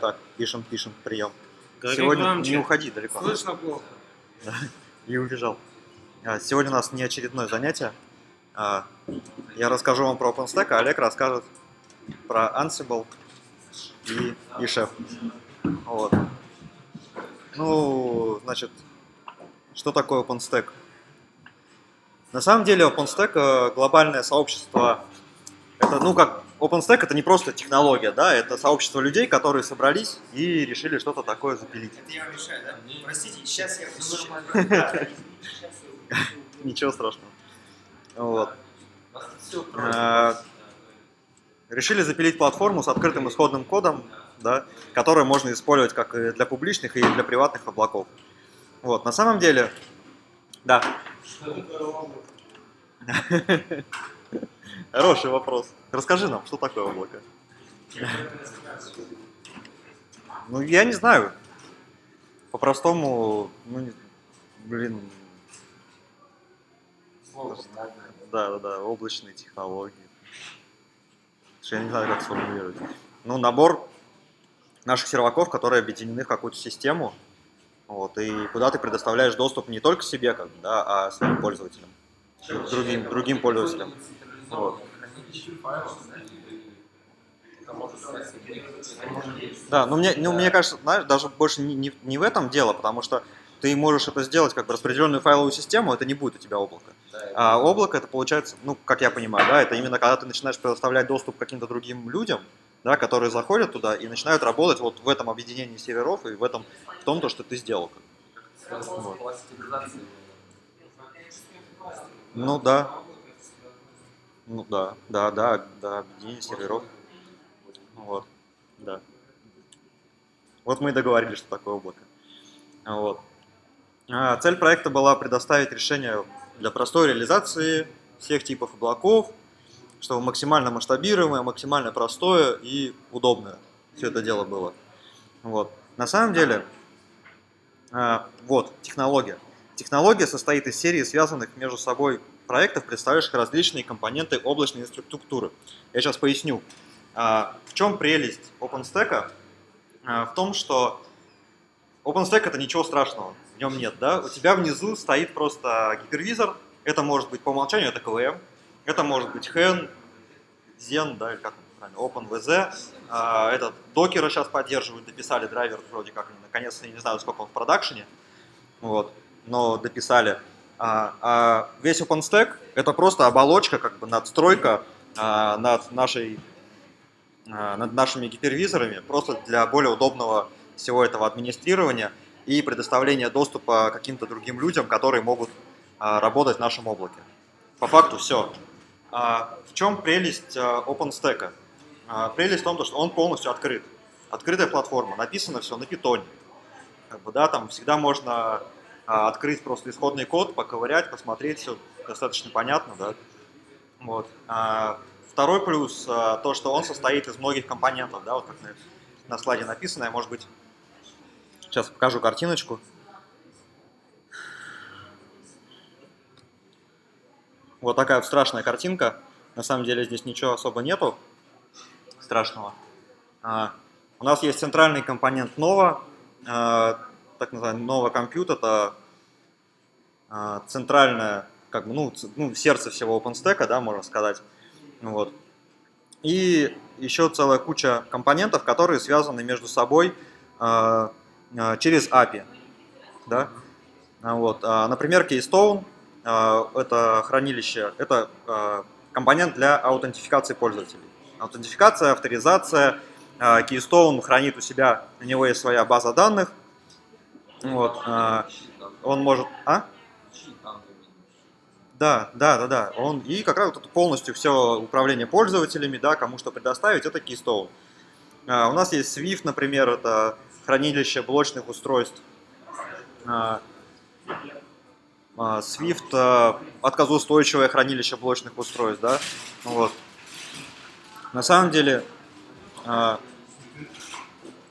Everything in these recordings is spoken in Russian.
Так, пишем, пишем, прием. Говори Сегодня громче. не уходи далеко. Слышно плохо. И убежал. А, Сегодня у нас не очередное занятие. А, Я расскажу вам про OpenStack, а Олег расскажет про Ansible и, и Chef. Вот. Ну, значит, что такое OpenStack? На самом деле OpenStack э, глобальное сообщество. Это, ну, как OpenStack это не просто технология, да, это сообщество людей, которые собрались и решили что-то такое запилить. Это я вам мешаю, да? Простите, сейчас я Ничего страшного. Вот. Э, Решили запилить платформу с открытым исходным кодом, да, который можно использовать как и для публичных, и для приватных облаков. Вот, на самом деле, да. Хороший вопрос. Расскажи нам, что такое облако? Ну, я не знаю. По-простому, ну, блин, да, да, да, облачные технологии. Я не знаю, как сформулировать. Ну, набор наших серваков, которые объединены в какую-то систему, вот, и куда ты предоставляешь доступ не только себе, как да, а своим пользователям, другим, другим пользователям. Вот. Да, но мне, ну, мне кажется, знаешь, даже больше не, не, не в этом дело, потому что ты можешь это сделать как бы распределенную файловую систему, это не будет у тебя облако. А облако это получается, ну, как я понимаю, да, это именно когда ты начинаешь предоставлять доступ к каким-то другим людям, да, которые заходят туда и начинают работать вот в этом объединении серверов и в этом, в том, то, что ты сделал. Вот. Ну да. Ну да, да, да, да, объединение серверов. Вот, да. Вот мы и договорились, что такое облако. Вот. А, Цель проекта была предоставить решение для простой реализации всех типов облаков, чтобы максимально масштабируемое, максимально простое и удобное все это дело было. Вот. На самом деле, а, вот, технология. Технология состоит из серии связанных между собой проектов, представляющих различные компоненты облачной инфраструктуры. Я сейчас поясню. А, В чем прелесть OpenStack? А, В том, что OpenStack это ничего страшного, в нем нет, да? У тебя внизу стоит просто гипервизор, это может быть по умолчанию, это KVM, это может быть HEN, Zen, да, как OpenVZ, А, этот докера сейчас поддерживают, дописали драйвер вроде как, наконец-то, я не знаю, сколько он в продакшене, вот, но дописали. А, а весь OpenStack это просто оболочка, как бы надстройка а, над нашей а, над нашими гипервизорами, просто для более удобного всего этого администрирования и предоставления доступа каким-то другим людям, которые могут а, работать в нашем облаке. По факту все. В чем прелесть а, OpenStack? А, Прелесть в том, что он полностью открыт. Открытая платформа, написано все на питоне. Как бы, да, там всегда можно а, открыть просто исходный код, поковырять, посмотреть, все достаточно понятно, да. Вот. А, Второй плюс а, то, что он состоит из многих компонентов, да, вот как на, на слайде написано, я, может быть, сейчас покажу картиночку. Вот такая страшная картинка. На самом деле здесь ничего особо нету страшного. А, у нас есть центральный компонент Nova, а, так называемый Nova Compute, это а, центральное, как бы, ну, ну, сердце всего OpenStack, да, можно сказать. Ну Вот. И еще целая куча компонентов, которые связаны между собой а, через API. Да? Вот. Например, Keystone а, это хранилище, это а, компонент для аутентификации пользователей. Аутентификация, авторизация. Keystone хранит у себя, у него есть своя база данных. Вот. а, Он может... А? Да, да, да, да. Он и как раз вот полностью все управление пользователями, да, кому что предоставить, это Keystone. А, у нас есть Swift, например, это хранилище блочных устройств. А, а, Swift а, отказоустойчивое хранилище блочных устройств, да. Вот. На самом деле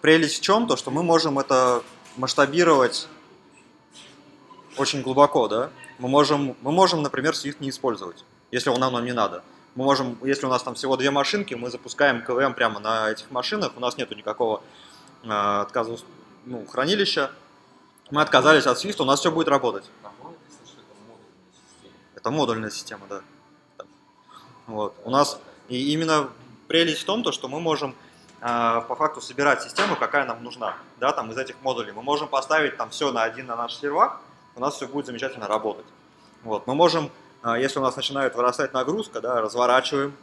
прелесть в чем? То, что мы можем это масштабировать очень глубоко, да. Мы можем, мы можем, например, Swift не использовать, если он нам, нам не надо. Мы можем, если у нас там всего две машинки, мы запускаем КВМ прямо на этих машинах, у нас нету никакого а, отказа ну, хранилища, мы отказались от Swift, у нас все будет работать. Это модульная система, да. Вот. У нас и именно прелесть в том, то, что мы можем э, по факту собирать систему, какая нам нужна, да, там из этих модулей. Мы можем поставить там все на один на наш сервак, у нас все будет замечательно работать. Вот. Мы можем, э, если у нас начинает вырастать нагрузка, да, разворачиваем,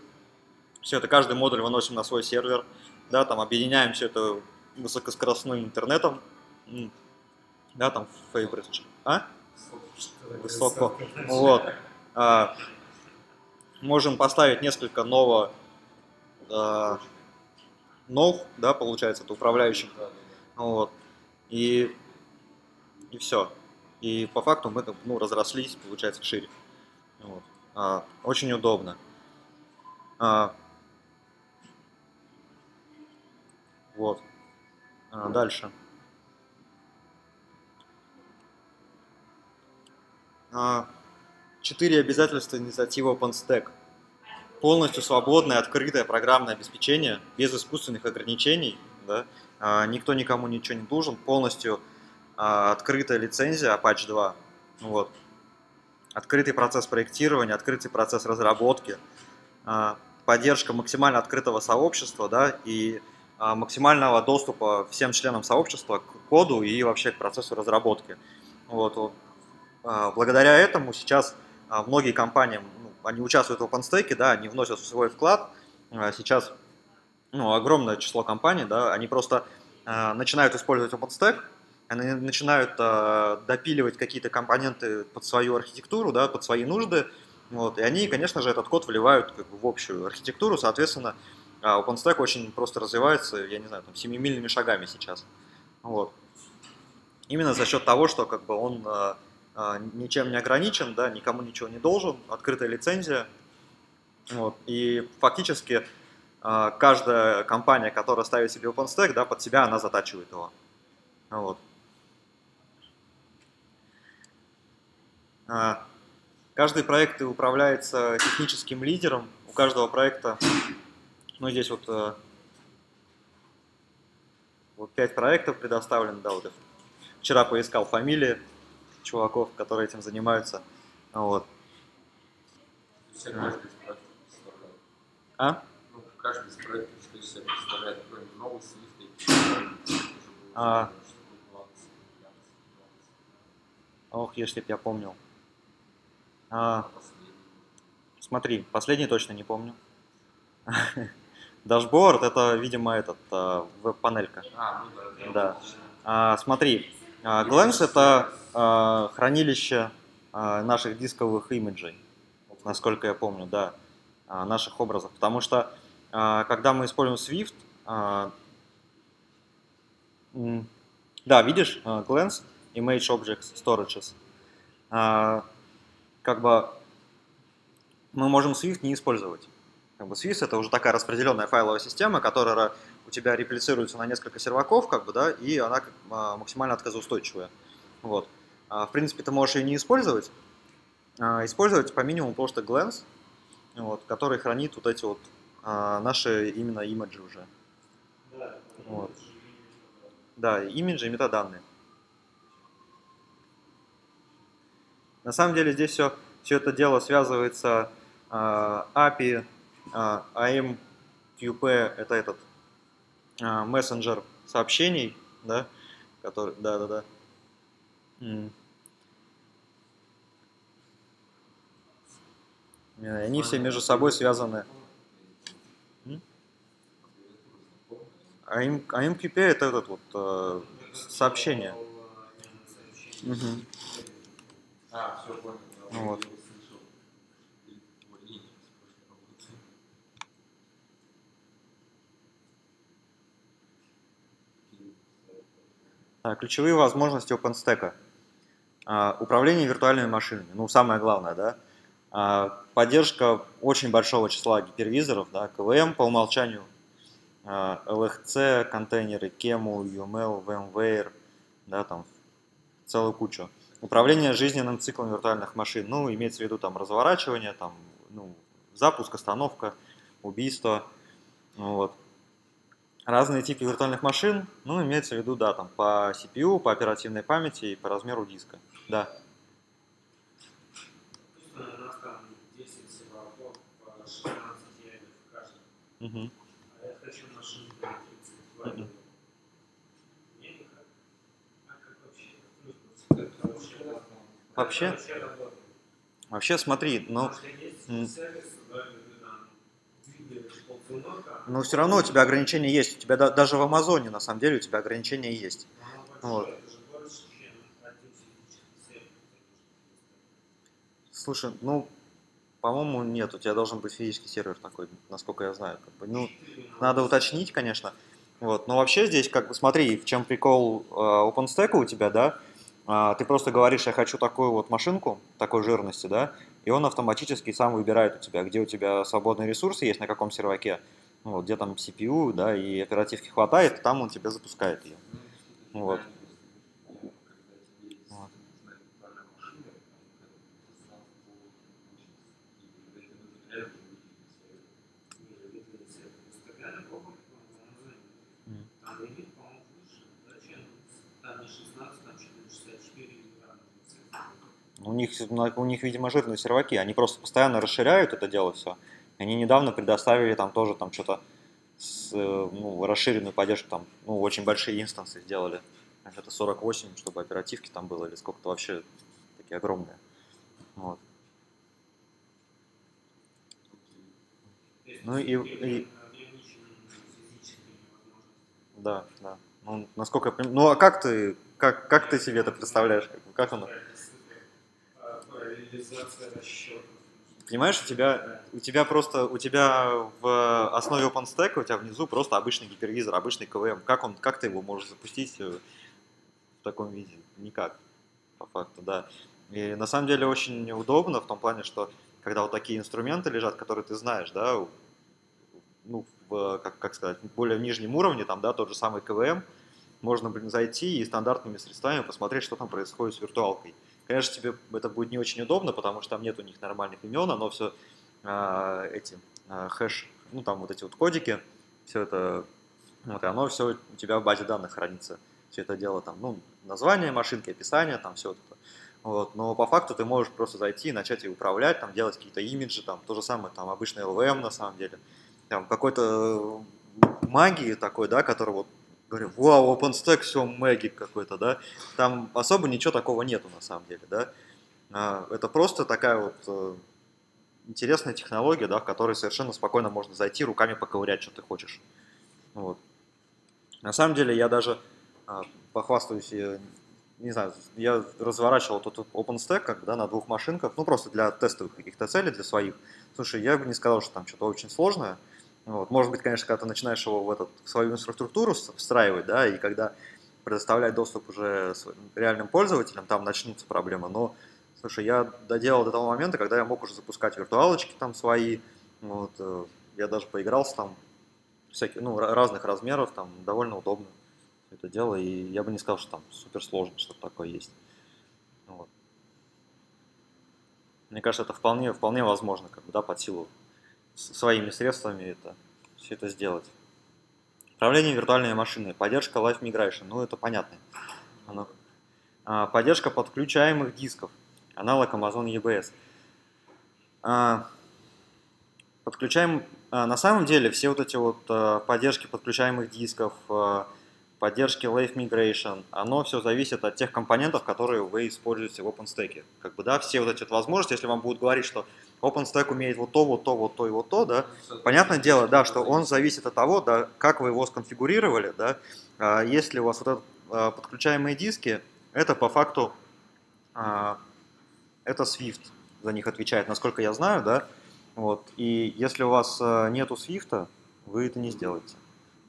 все это каждый модуль выносим на свой сервер, да, там объединяем все это высокоскоростным интернетом, да, там Фейбридж, а? Высоко. Вот. А, можем поставить несколько нового а, нов, да, получается, это управляющих. Вот. И, и все. И по факту мы ну, разрослись, получается, шире. Вот. А, очень удобно. А, вот. А, дальше. А, четыре обязательства инициативы OpenStack. Полностью свободное, открытое программное обеспечение, без искусственных ограничений. Да? А, никто никому ничего не должен. Полностью а, открытая лицензия Apache 2. Вот. Открытый процесс проектирования, открытый процесс разработки, поддержка максимально открытого сообщества да, и максимального доступа всем членам сообщества к коду и вообще к процессу разработки. Вот. А, благодаря этому сейчас а, многие компании, они участвуют в OpenStack, да, они вносят свой вклад. А, сейчас ну, огромное число компаний, да, они просто начинают использовать OpenStack, они начинают допиливать какие-то компоненты под свою архитектуру, да, под свои нужды, вот, и они, конечно же, этот код вливают как бы, в общую архитектуру, соответственно, OpenStack очень просто развивается, я не знаю, там, семимильными шагами сейчас. Вот. Именно за счет того, что как бы он а, ничем не ограничен, да, никому ничего не должен, открытая лицензия. Вот, и фактически а, каждая компания, которая ставит себе OpenStack, да, под себя она затачивает его. Вот. А, каждый проект управляется техническим лидером. У каждого проекта, ну здесь вот, вот 5 проектов предоставлено, да, вот вчера поискал фамилии чуваков, которые этим занимаются. Вот. А? Ну, каждый из проектов, что из себя представляет, кроме нового свифта, а... Ох, если б я помнил. А... Смотри, последний точно не помню. Дашборд это, видимо, этот а, веб-панелька. А, ну да. Да. А, смотри, а, Glance это а, хранилище а, наших дисковых имиджей, насколько я помню, да, наших образов. Потому что когда мы используем Swift, да, видишь, Glance, Image Objects Storages, как бы мы можем Swift не использовать. Как бы Swift это уже такая распределенная файловая система, которая у тебя реплицируется на несколько серваков, как бы, да, и она а, максимально отказоустойчивая. Вот. А, в принципе, ты можешь ее не использовать. А, использовать по минимуму просто Glance, вот, который хранит вот эти вот наши именно имиджи уже. Вот. Да, имиджи и метаданные. На самом деле здесь все, все это дело связывается а, API, а, AMQP, это этот мессенджер сообщений, да, который, да, да, да. Они все между собой связаны. А MQP это этот вот э, сообщение. Угу. А, все понял. Вот. А, ключевые возможности OpenStack. А, управление виртуальными машинами. Ну, самое главное, да. А, поддержка очень большого числа гипервизоров, да, КВМ по умолчанию, LXC, контейнеры, KEMU, UML, VMware, да, там целую кучу. Управление жизненным циклом виртуальных машин, ну, имеется в виду там разворачивание, там, ну, запуск, остановка, убийство, вот. Разные типы виртуальных машин, ну, имеется в виду, да, там, по CPU, по оперативной памяти и по размеру диска. Да. У нас там 10 серваков по 16 ядер в каждом. Мгм. А я хочу машину на 32 Мгм. ядра. Нет никак? А вообще? Это вообще смотри, ну, есть да, где ты там двигаешь полценока, но все равно у тебя ограничения есть. У тебя да- даже в Амазоне, на самом деле, у тебя ограничения есть. Вот. Слушай, ну, по-моему, нет, у тебя должен быть физический сервер такой, насколько я знаю. Как бы. Ну, надо уточнить, конечно. Вот. Но вообще здесь, как бы, смотри, в чем прикол э, OpenStack у тебя, да? А, ты просто говоришь, я хочу такую вот машинку, такой жирности, да? И он автоматически сам выбирает у тебя, где у тебя свободные ресурсы есть, на каком серваке, ну, вот, где там CPU, да, и оперативки хватает, там он тебе запускает ее. Вот. Когда тебе есть, Вот. не знаю, виртуальная машина, там, когда ты знал по мощности, и когда тебе нужен реально выделить сервер. Мгм. Там лимит, по-моему, выше. Зачем? Там не 16, там что-то 64 гигабайта. У них, у них, видимо, жирные серваки, они просто постоянно расширяют это дело все. Они недавно предоставили там тоже там что-то с, э, ну, расширенную поддержку, там, ну, очень большие инстансы сделали. Это 48, чтобы оперативки там было, или сколько-то вообще такие огромные. Вот. Ну и- и- Да, да. Ну, насколько я понимаю. Ну, а как ты, как, как ты себе это представляешь? Как, как оно? Понимаешь, у тебя, у тебя просто, у тебя в основе OpenStack, у тебя внизу просто обычный гипервизор, обычный КВМ. Как, он, как ты его можешь запустить э, в таком виде? Никак, по факту, да. И на самом деле очень удобно в том плане, что когда вот такие инструменты лежат, которые ты знаешь, да, ну, в, как, как сказать, более в нижнем уровне, там, да, тот же самый КВМ, можно, блин, зайти и стандартными средствами посмотреть, что там происходит с виртуалкой. Конечно, тебе это будет не очень удобно, потому что там нет у них нормальных имен, оно все эти а, хэш, ну там вот эти вот кодики, все это, вот, и оно все у тебя в базе данных хранится. Все это дело там, ну, название машинки, описание, там все это. Вот, но по факту ты можешь просто зайти и начать ее управлять, там делать какие-то имиджи, там то же самое, там обычный LVM на самом деле. Там какой-то магии такой, да, который вот говорю, вау, OpenStack, все, магик какой-то, да. Там особо ничего такого нету на самом деле, да. А, Это просто такая вот э, интересная технология, да, в которой совершенно спокойно можно зайти, руками поковырять, что ты хочешь. Вот. На самом деле я даже а, похвастаюсь, не знаю, я разворачивал тут OpenStack как да, на двух машинках, ну просто для тестовых каких-то целей, для своих. Слушай, я бы не сказал, что там что-то очень сложное. Вот. Может быть, конечно, когда ты начинаешь его в, этот, в свою инфраструктуру встраивать, да, и когда предоставлять доступ уже реальным пользователям, там начнутся проблемы. Но, слушай, я доделал до того момента, когда я мог уже запускать виртуалочки там свои. Вот, э, я даже поигрался там всяких, ну, ра- разных размеров, там довольно удобно это дело. И я бы не сказал, что там супер сложно, что такое есть. Вот. Мне кажется, это вполне, вполне возможно, как бы, да, под силу своими средствами это, все это сделать. Управление виртуальной машиной, поддержка Live Migration, ну это понятно. Оно- а, поддержка подключаемых дисков, аналог Amazon EBS. А, подключаем, а, на самом деле все вот эти вот поддержки подключаемых дисков, поддержки Live Migration, оно все зависит от тех компонентов, которые вы используете в OpenStack. Как бы, да, все вот эти вот возможности, если вам будут говорить, что OpenStack умеет вот то, вот то, вот то и вот то, да, Понятное дело, да, что он зависит от того, да, как вы его сконфигурировали, да. А, Если у вас вот этот, а, подключаемые диски, это по факту а, это Swift за них отвечает, насколько я знаю, да. Вот. И если у вас нету Swift, вы это не сделаете.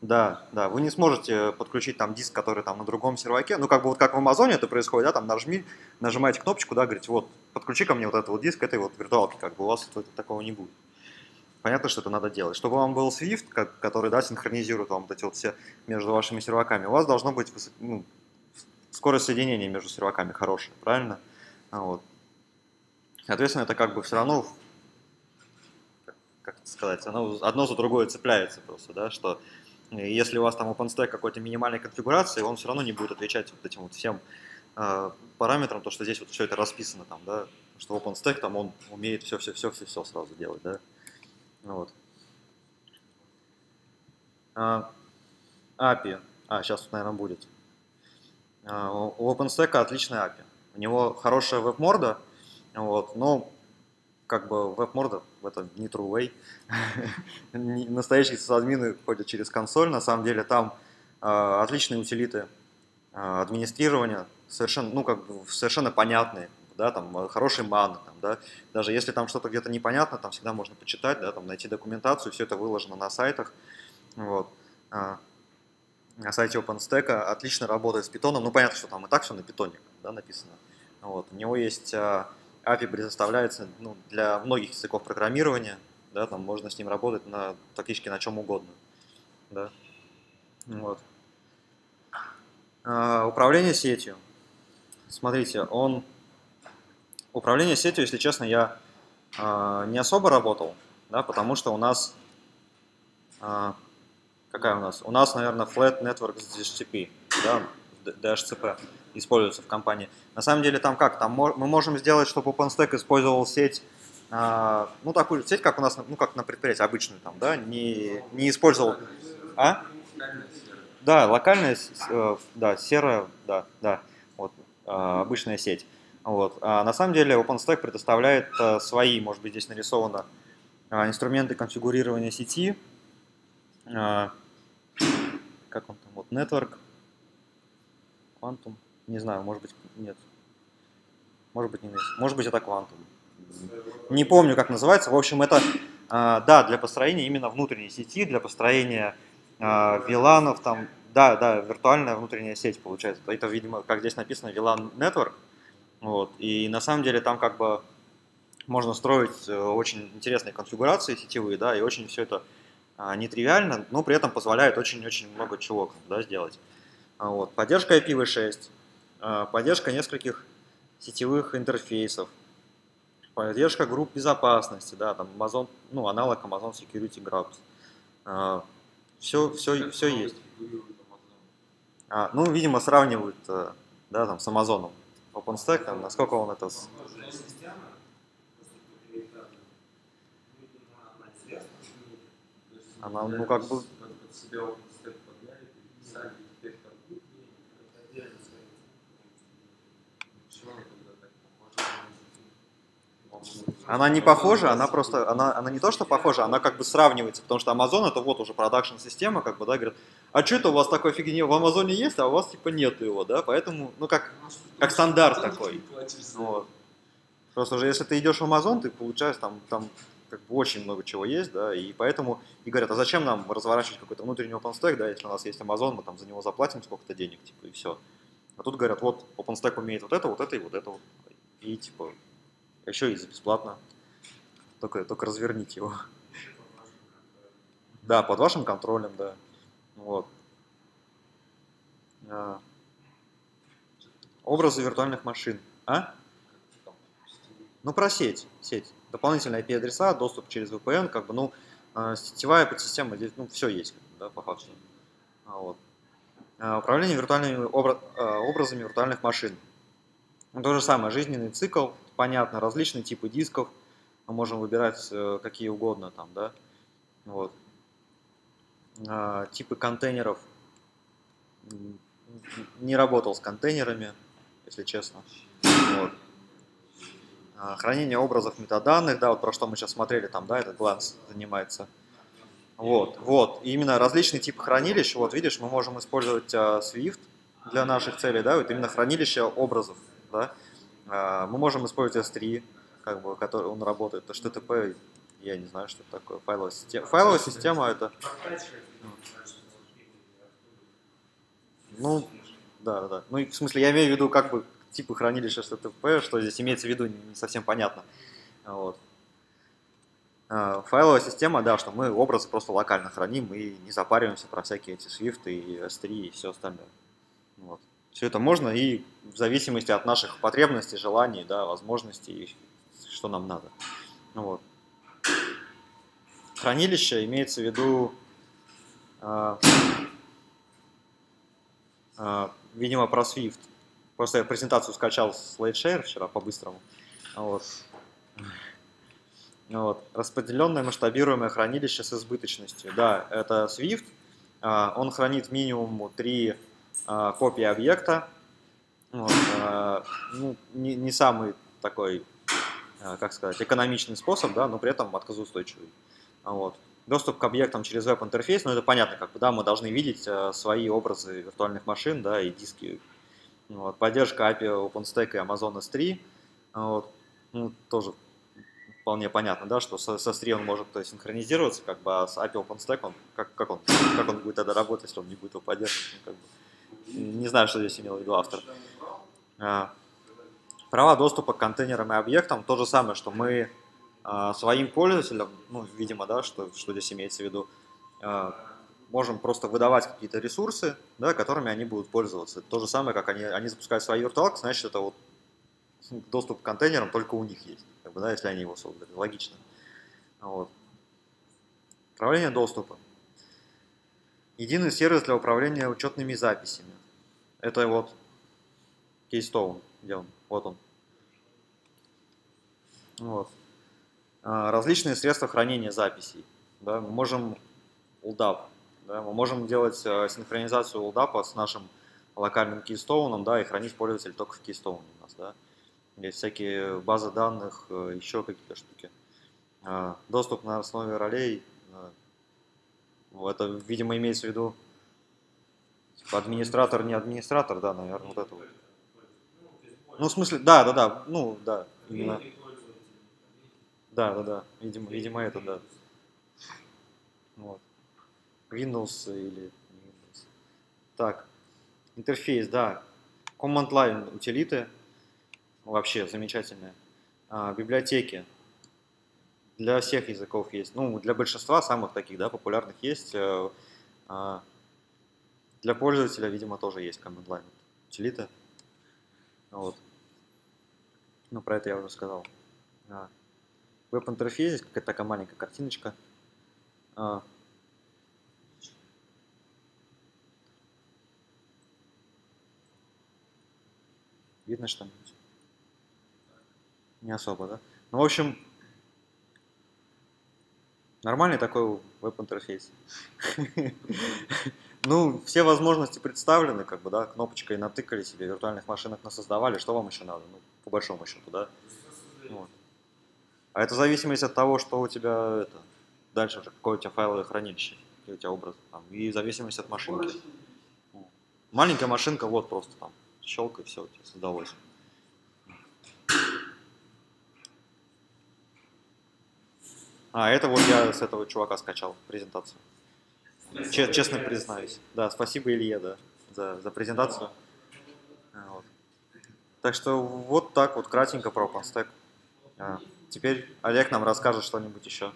Да, да, вы не сможете подключить там диск, который там на другом серваке, ну как бы вот как в Амазоне это происходит, да, там нажми, нажимаете кнопочку, да, говорите, вот, подключи ко мне вот этот вот диск этой вот виртуалки, как бы у вас это- такого не будет. Понятно, что это надо делать. Чтобы вам был Swift, который, да, синхронизирует вам вот эти вот все между вашими серваками, у вас должно быть ну, скорость соединения между серваками хорошая, правильно? А Вот. Соответственно, это как бы все равно, как- сказать, оно одно за другое цепляется просто, да, что Если у вас там OpenStack какой-то минимальной конфигурации, он все равно не будет отвечать вот этим вот всем э, параметрам, то, что здесь вот все это расписано там, да, что OpenStack там он умеет все-все-все-все-все сразу делать, да. Вот. А, API. А, сейчас тут, наверное, будет. А, у OpenStack отличная API. У него хорошая веб-морда, вот, но как бы веб-морда это не true way. Настоящие админы ходят через консоль, на самом деле там э, отличные утилиты э, администрирования, совершенно, ну, как бы совершенно понятные, да, там хороший ман, там, да, даже если там что-то где-то непонятно, там всегда можно почитать, да, там найти документацию, все это выложено на сайтах, вот. А, на сайте OpenStack отлично работает с питоном, ну понятно, что там и так все на питоне да, написано, вот. У него есть а, API предоставляется ну, для многих языков программирования, да, там можно с ним работать на, практически на чем угодно. Да. Вот. А, управление сетью. Смотрите, он... Управление сетью, если честно, я а, не особо работал, да, потому что у нас... А, какая у нас? У нас, наверное, Flat Network с DHCP, да, DHCP используется в компании. На самом деле там как? Там мы можем сделать, чтобы OpenStack использовал сеть, а, ну такую сеть, как у нас, ну как на предприятии обычную там, да, не, не использовал. А? Да, локальная, э, да, серая, да, да, вот, а, обычная сеть. Вот. А на самом деле OpenStack предоставляет а, свои, может быть, здесь нарисовано а, инструменты конфигурирования сети, как он там, вот, Network, Quantum, не знаю, может быть, нет. Может быть, не Несс. Может быть, это Quantum. Не помню, как называется. В общем, это, а, да, для построения именно внутренней сети, для построения а, виланов, там, да, да, виртуальная внутренняя сеть получается. Это, видимо, как здесь написано, VLAN Network. Вот. И на самом деле там как бы можно строить э, очень интересные конфигурации сетевые, да, и очень все это а, нетривиально, но при этом позволяет очень-очень много чего да, сделать. Вот. Поддержка IPv6, а, поддержка нескольких сетевых интерфейсов, поддержка групп безопасности, да, там Amazon, ну, аналог Amazon Security Groups. Все, все, все есть. А, ну, видимо, сравнивают, э, да, там, с Amazon. OpenStack, там, насколько он это... Она, ну, как бы... Она не похожа, она просто, она, она не то, что похожа, она как бы сравнивается, потому что Amazon это вот уже продакшн-система, как бы, да, говорят, а что это у вас такой фигни в Амазоне есть, а у вас типа нет его, да, поэтому, ну, как, как стандарт такой. Вот. Просто уже если ты идешь в Amazon, ты получаешь там, там как бы очень много чего есть, да, и поэтому и говорят, а зачем нам разворачивать какой-то внутренний OpenStack, да, если у нас есть Amazon, мы там за него заплатим сколько-то денег, типа, и все. А тут говорят, вот OpenStack умеет вот это, вот это и вот это. И типа еще и бесплатно. Только, только разверните его. Да, под вашим контролем, да. Вот. А. Образы виртуальных машин. А? Ну, про сеть. Сеть. Дополнительные IP-адреса, доступ через VPN, как бы, ну, а, сетевая подсистема, здесь, ну, все есть, да, по факту. А, вот. А, управление виртуальными обра образами виртуальных машин. Ну, то же самое, жизненный цикл, понятно, различные типы дисков, мы можем выбирать э, какие угодно там, да, вот. А, типы контейнеров, не работал с контейнерами, если честно, вот. А, хранение образов метаданных, да, вот про что мы сейчас смотрели, там, да, этот гланс занимается. Вот, вот, и именно различные типы хранилищ, вот видишь, мы можем использовать uh, Swift для наших целей, да, вот именно хранилище образов, да, а, мы можем использовать S3, как бы, который он работает. HTTP, я не знаю, что это такое. Файловая система. Файловая система это... Ну, да, да. Ну, в смысле, я имею в виду, как бы, типы хранилища HTTP, что здесь имеется в виду, не совсем понятно. Вот. А, файловая система, да, что мы образы просто локально храним и не запариваемся про всякие эти Swift и S3 и все остальное. Вот. Все это можно и в зависимости от наших потребностей, желаний, да, возможностей, что нам надо. Ну вот. Хранилище имеется в виду, э, э, видимо, про Swift. Просто я презентацию скачал с LateShare вчера по-быстрому. А вот. Ну вот. Распределенное масштабируемое хранилище с избыточностью. Да, это Swift. Он хранит минимум 3 а, э, копия объекта. Вот, а, ну, не, не самый такой, а, как сказать, экономичный способ, да, но при этом отказоустойчивый. Вот. Доступ к объектам через веб-интерфейс, ну это понятно, как бы, да, мы должны видеть свои образы виртуальных машин, да, и диски. Вот. Поддержка API OpenStack и Amazon S3, вот. ну, тоже вполне понятно, да, что со, со S3 он может то есть, синхронизироваться, как бы, а с API OpenStack он, как, как, он, как он будет тогда работать, если он не будет его поддерживать, ну, как бы, не знаю, что здесь имел в виду автор. А, Права доступа к контейнерам и объектам, то же самое, что мы а, своим пользователям, ну, видимо, да, что, что здесь имеется в виду, а, можем просто выдавать какие-то ресурсы, да, которыми они будут пользоваться. То же самое, как они, они запускают свои виртуалки, значит, это вот доступ к контейнерам только у них есть, как бы, да, если они его создали. Логично. Вот. Управление доступом. Единый сервис для управления учетными записями. Это вот Keystone, где он? Вот он. Вот. А, различные средства хранения записей. Да, мы можем LDAP, да, мы можем делать э, синхронизацию LDAP с нашим локальным Keystone, да, и хранить пользователь только в Keystone у нас, да. Есть всякие базы данных, э, еще какие-то штуки. А, доступ на основе ролей, э, это, видимо, имеется в виду администратор, не администратор, да, наверное, вот это вот. Ну, в смысле, да, да, да, ну, да, именно. Да, да, да, видимо, видимо это, да. Вот. Windows или Windows. Так, интерфейс, да. Command Line утилиты, вообще замечательные. А, библиотеки. Для всех языков есть. Ну, для большинства самых таких, да, популярных есть. Э, а, для пользователя, видимо, тоже есть Command Line утилиты. Вот. Ну, про это я уже сказал. А. Веб-интерфейс, здесь какая-то такая маленькая картиночка. А. Видно что-нибудь? Не особо, да? Ну, в общем, нормальный такой веб-интерфейс. Ну, все возможности представлены, как бы, да, кнопочкой натыкали себе, виртуальных машинок насоздавали, что вам еще надо, ну, по большому счету, да. Вот. А это зависимость от того, что у тебя это, дальше уже, какое у тебя файловое хранилище, какие у тебя образы, там, и зависимость от машинки. Маленькая машинка, вот просто там, щелк и все, у тебя создалось. А, это вот я с этого чувака скачал презентацию. Че- честно признаюсь. Да, спасибо Илье, да, за, за презентацию. А, Вот. Так что вот так вот кратенько про OpenStack. А, Теперь Олег нам расскажет что-нибудь еще.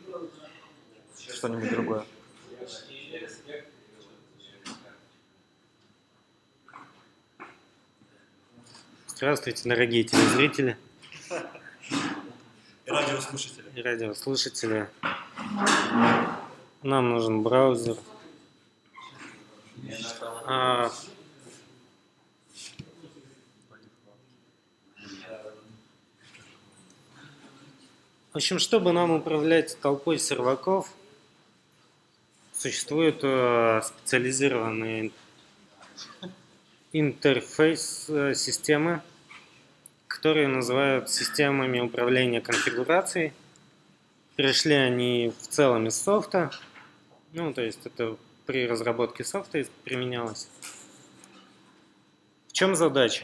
Что-нибудь другое. Здравствуйте, дорогие телезрители И радиослушатели. и радиослушатели. Нам нужен браузер. А, В общем, чтобы нам управлять толпой серваков, существуют э, специализированные интерфейс-системы, которые называют системами управления конфигурацией. Пришли они в целом из софта, ну, то есть это при разработке софта применялось. В чем задача?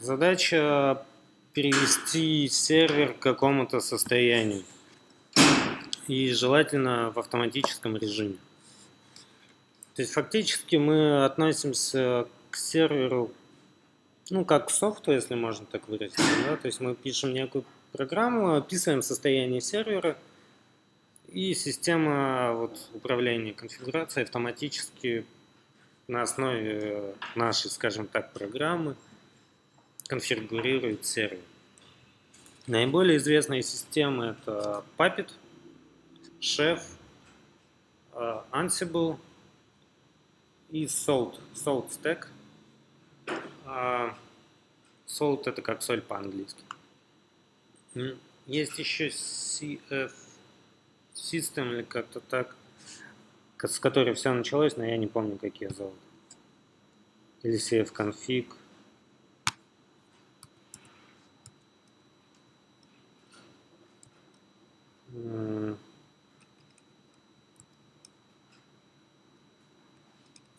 Задача перевести сервер к какому-то состоянию. И желательно в автоматическом режиме. То есть фактически мы относимся к серверу, ну, как софту, если можно так выразиться. Да? То есть мы пишем некую программу, описываем состояние сервера, и система вот, управления конфигурацией автоматически на основе нашей, скажем так, программы конфигурирует сервер. Наиболее известные системы это Puppet, Chef, э, Ansible и salt, salt stack. Salt это как соль по-английски. М, Есть еще CF System или как-то так, с которой все началось, но я не помню, какие зовут. Или CF Config.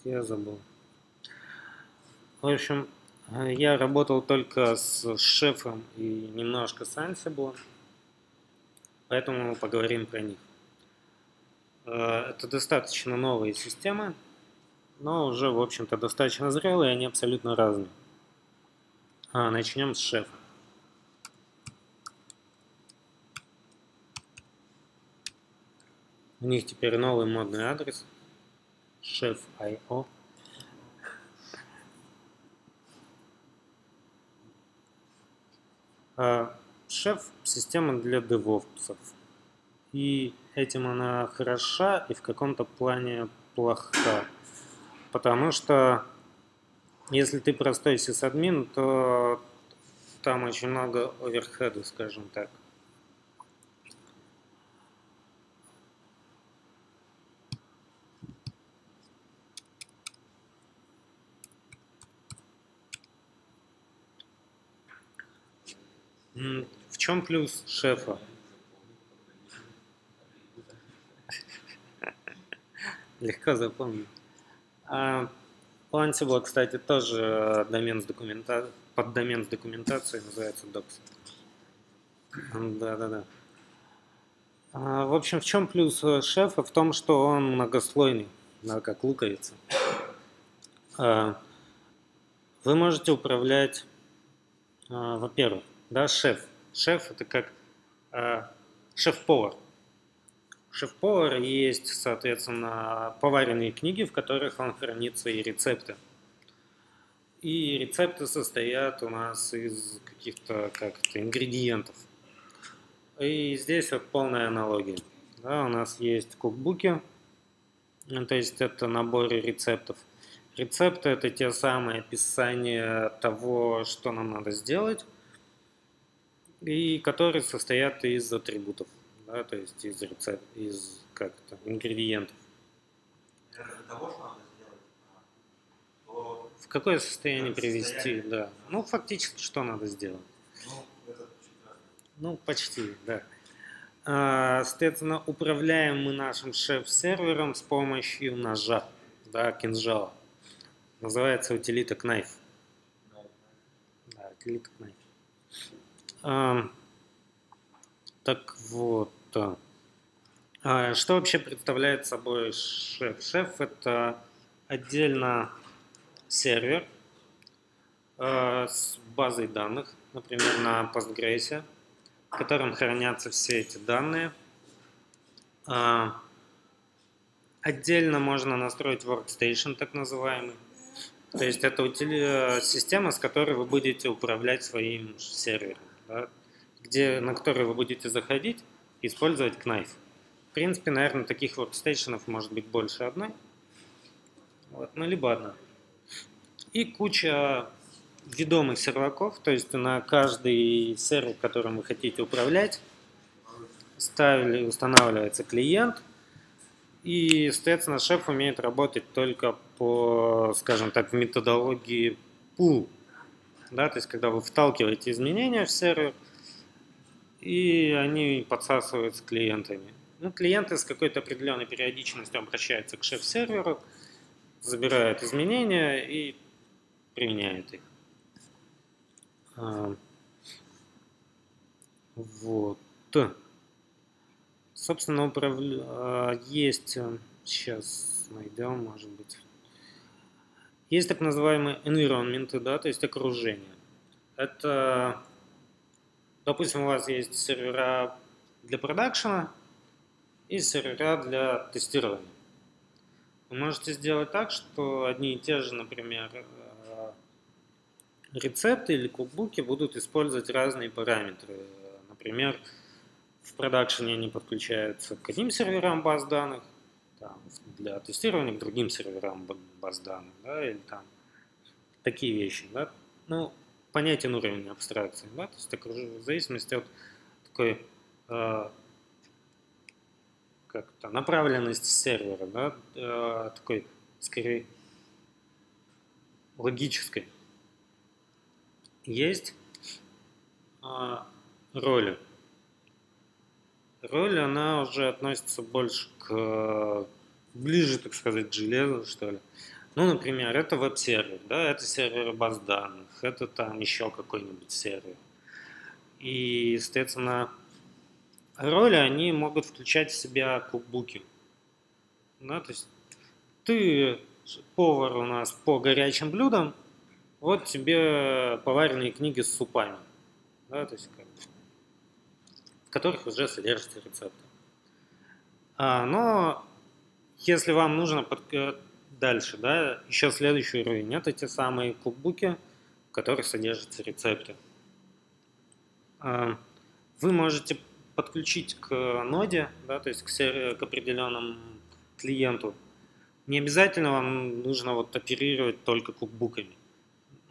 Я забыл. В общем, э, я работал только с шефом и немножко с Ansible, поэтому поговорим про них. Э, Это достаточно новые системы, но уже, в общем-то, достаточно зрелые, они абсолютно разные. А, начнем с шефа. У них теперь новый модный адрес chef.io. Шеф – система для девопсов. И этим она хороша и в каком-то плане плоха. Потому что если ты простой сисадмин, то там очень много оверхеда, скажем так. М, В чем плюс шефа? Легко запомнить. А, у Ansible, кстати, тоже домен с документа... поддомен с документацией называется docs. Да-да-да. А, В общем, в чем плюс шефа? В том, что он многослойный, да, как луковица. А, Вы можете управлять, а, во-первых, да, шеф. Шеф это как а, шеф-повар. Шеф-повар есть, соответственно, поваренные книги, в которых он хранит свои рецепты. И рецепты состоят у нас из каких-то как ингредиентов. И здесь вот полная аналогия. Да, у нас есть кукбуки, ну, то есть это наборы рецептов. Рецепты это те самые описания того, что нам надо сделать, и которые состоят из атрибутов, да, то есть из рецепт, из как это, ингредиентов. Для того, что надо сделать, а, В какое состояние привести, да. Ну, фактически, что надо сделать. ну. Ну, почти, да. А, Соответственно, управляем мы нашим шеф-сервером с помощью ножа, да, кинжала. Называется утилита Knife. Да, утилита Knife. А, Так вот. а, а, Что вообще представляет собой шеф? Шеф это отдельно сервер э, с базой данных, например, на Postgres, в котором хранятся все эти данные. А, Отдельно можно настроить workstation, так называемый. То есть это система, с которой вы будете управлять своим сервером, да, где, на который вы будете заходить использовать Knife. В принципе, наверное, таких workstationов может быть больше одной. Вот, ну, либо одна. И куча ведомых серваков, то есть на каждый сервер, которым вы хотите управлять, ставили, устанавливается клиент, и, соответственно, шеф умеет работать только по, скажем так, методологии pull. Да, то есть, когда вы вталкиваете изменения в сервер, и они подсасываются клиентами. Ну, клиенты с какой-то определенной периодичностью обращаются к шеф-серверу, забирают изменения и применяют их. А, Вот. Собственно, управля... а, есть, сейчас найдем, может быть, есть так называемые environment, да, то есть окружение. Это, допустим, у вас есть сервера для продакшена и сервера для тестирования. Вы можете сделать так, что одни и те же, например, э, рецепты или кукбуки будут использовать разные параметры. Например, в продакшене они подключаются к одним серверам баз данных, там, для тестирования к другим серверам баз данных, да, или там такие вещи, да. Ну, понятен уровень абстракции, да, то есть окруж- в зависимости от такой э, как-то направленности сервера, да, э, такой, скорее, логической. Есть а, роли. Роль, она уже относится больше к ближе, так сказать, к железу, что ли. Ну, например, это веб-сервер, да, это сервер баз данных, это там еще какой-нибудь сервер. И, соответственно, роли, они могут включать в себя кукбуки. Да, то есть ты повар у нас по горячим блюдам, вот тебе поваренные книги с супами, да, то есть которых уже содержатся рецепты. А, но если вам нужно под- э, дальше, да, еще следующий уровень, это те самые кукбуки, в которых содержатся рецепты. А, Вы можете подключить к ноде, да, то есть к, сер- к определенному клиенту. Не обязательно вам нужно вот оперировать только кукбуками.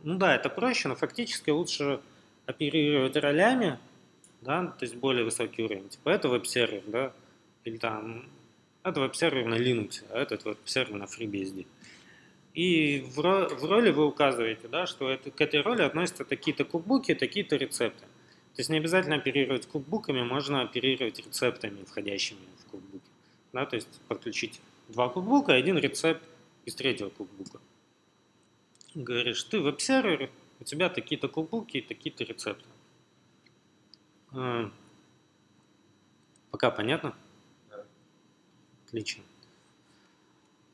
Ну да, это проще, но фактически лучше оперировать ролями, да, то есть более высокий уровень. Типа это веб-сервер, да, или там это веб-сервер на Linux, а этот веб-сервер на FreeBSD. И в, ро- в роли вы указываете, да, что это, к этой роли относятся такие-то кукбуки, такие-то рецепты. То есть не обязательно оперировать кукбуками, можно оперировать рецептами, входящими в кукбуки. Да, то есть подключить два кукбука один рецепт из третьего кукбука. Говоришь, ты веб-сервер, у тебя такие-то кукбуки такие-то рецепты. Пока понятно? Да. Отлично.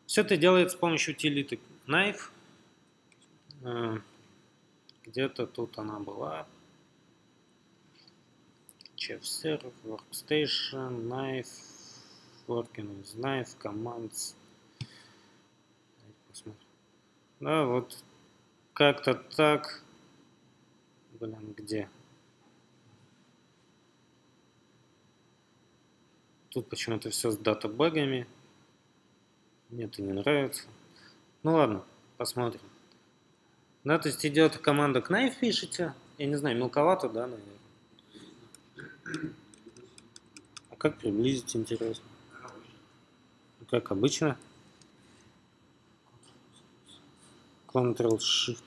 Все это делается с помощью утилиты Knife. Э, Где-то тут она была. Chef Serve, Workstation, Knife, Working with Knife, Commands. Да, вот как-то так. Блин, где? Тут почему-то все с датабагами. Мне это не нравится. Ну ладно, посмотрим. Да, то есть идет команда Knife пишете. Я не знаю, мелковато, да, наверное. А как приблизить, интересно? Ну, Как обычно. Ctrl-Shift.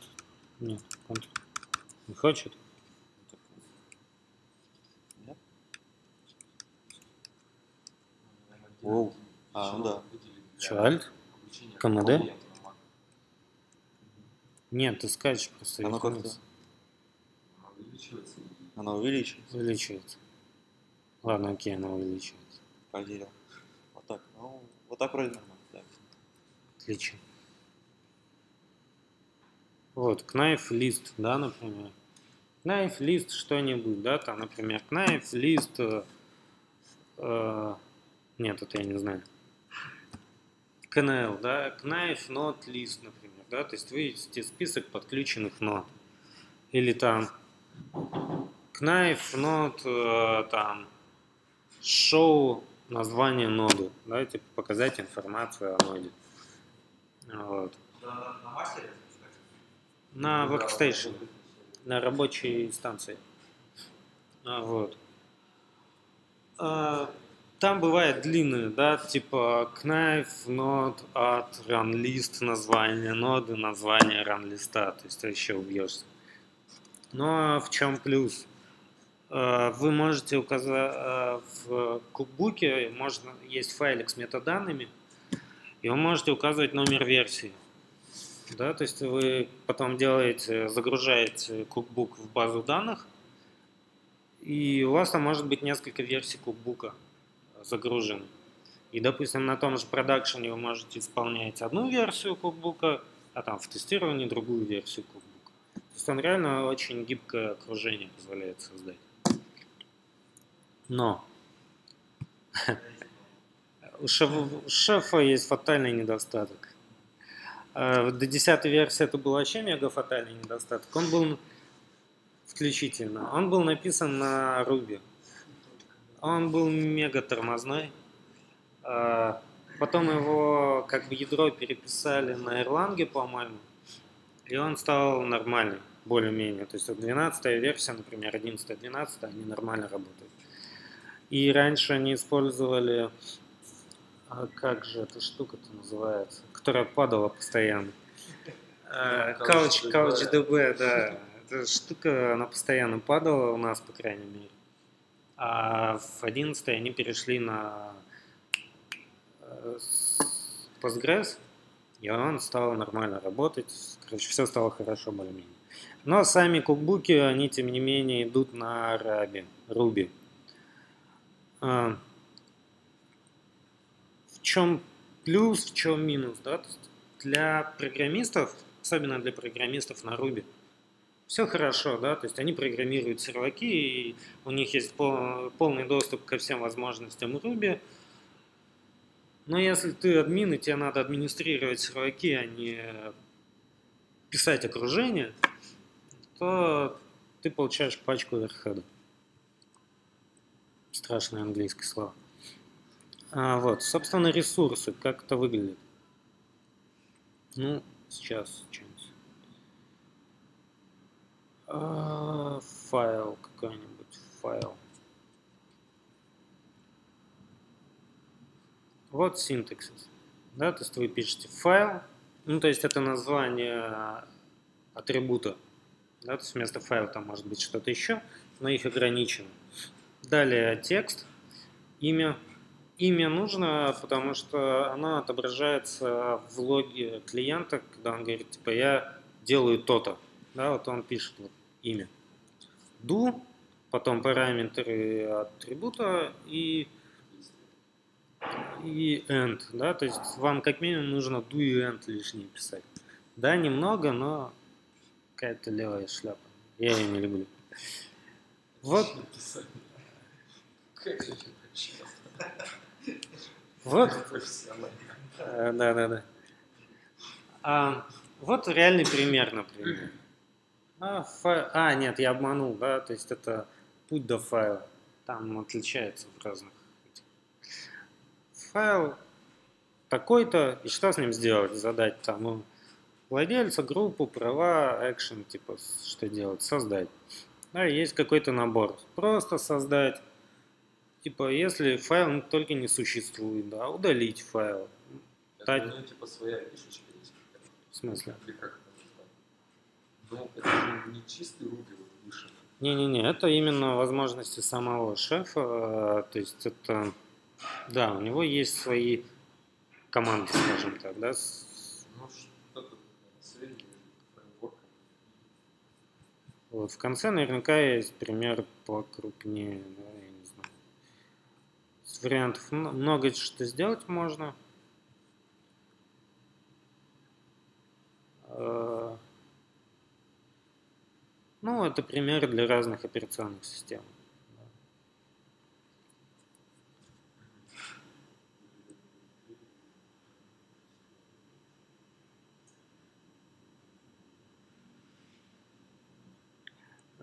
Нет, Ctrl. Не хочет? Воу. А, ну да. Alt? КМД? Нет, ты скачешь просто. Оно как-то- Увеличивается. Она увеличивается. Увеличивается. Ладно, окей, она увеличивается. Поделил. Вот так. Ну, вот так вроде нормально. Да. Отлично. Вот, knife list, да, например. Knife list что-нибудь, да, там, например, knife list. э, э, нет, это я не знаю. KNL, да, knife not list, например, да, то есть вы видите список подключенных нод. Или там knife not, э, там, show название ноды, да, типа показать информацию о ноде. Вот. На, на, мастере? На workstation, на рабочей станции. Вот. А, Там бывает длинные, да, типа knife, node, at, run list, название ноды, название run листа, то есть ты еще убьешься. Но в чем плюс? А, Вы можете указать в кукбуке, можно, есть файлик с метаданными, и вы можете указывать номер версии. Да, то есть вы потом делаете, загружаете кукбук в базу данных, и у вас там может быть несколько версий кукбука загружены. И, допустим, на том же продакшене вы можете исполнять одну версию кукбука, а там в тестировании другую версию кукбука. То есть он реально очень гибкое окружение позволяет создать. Но у шеф- у шефа есть фатальный недостаток. Э, До 10 версии это был вообще мега фатальный недостаток. Он был включительно. Он был написан на Ruby. Он был мега тормозной. Э, Потом его как бы ядро переписали на Erlang, по-моему, и он стал нормальный, более-менее. То есть вот 12 версия, например, 11 12 они нормально работают. И раньше они использовали, а как же эта штука-то называется, которая падала постоянно. Couch, CouchDB, да. Эта штука, она постоянно падала у нас, по крайней мере. А в 11 они перешли на э, Postgres, и он стал нормально работать. Короче, все стало хорошо более-менее. Но сами кукбуки, они, тем не менее, идут на Ruby. Ruby. А, в чем плюс, в чем минус, да? Для программистов, особенно для программистов на Ruby, все хорошо, да, то есть они программируют серваки, и у них есть пол- полный доступ ко всем возможностям Ruby. Но если ты админ, и тебе надо администрировать серваки, а не писать окружение, то ты получаешь пачку верхеда. Страшное английское слово. А, вот, собственно, ресурсы, как это выглядит. Ну, сейчас что-нибудь. А, файл какой-нибудь, файл. Вот синтаксис. Да, то есть вы пишете файл, ну, то есть это название атрибута. Да, то есть вместо файла там может быть что-то еще, но их ограничено. Далее текст, имя. Имя нужно, потому что оно отображается в логе клиента, когда он говорит, типа, я делаю то-то. Да, вот он пишет вот, имя. Do, потом параметры атрибута и, и end. Да, то есть вам как минимум нужно do и end лишние писать. Да, немного, но какая-то левая шляпа. Я ее не люблю. Вот, вот. Э, Да, да, да. А, вот реальный пример, например. А, фа- а, нет, я обманул, да, то есть это путь до файла. Там отличается в разных. Файл такой-то, и что с ним сделать? Задать там ну, владельца, группу, права, экшен, типа, что делать? Создать. Да, есть какой-то набор. Просто создать. Типа, если файл только не существует, да, удалить файл. Это Так. у него типа своя фишечка есть. В смысле? Или как назвать? Ну, это же не чистый вот выше. Не-не-не, это именно возможности самого шефа. э, То есть это, да, у него есть свои команды, скажем так, да. Ну, что-то среднее. Вот в конце наверняка есть пример покрупнее, да, я не знаю. С вариантов много что сделать можно. Ну, это примеры для разных операционных систем.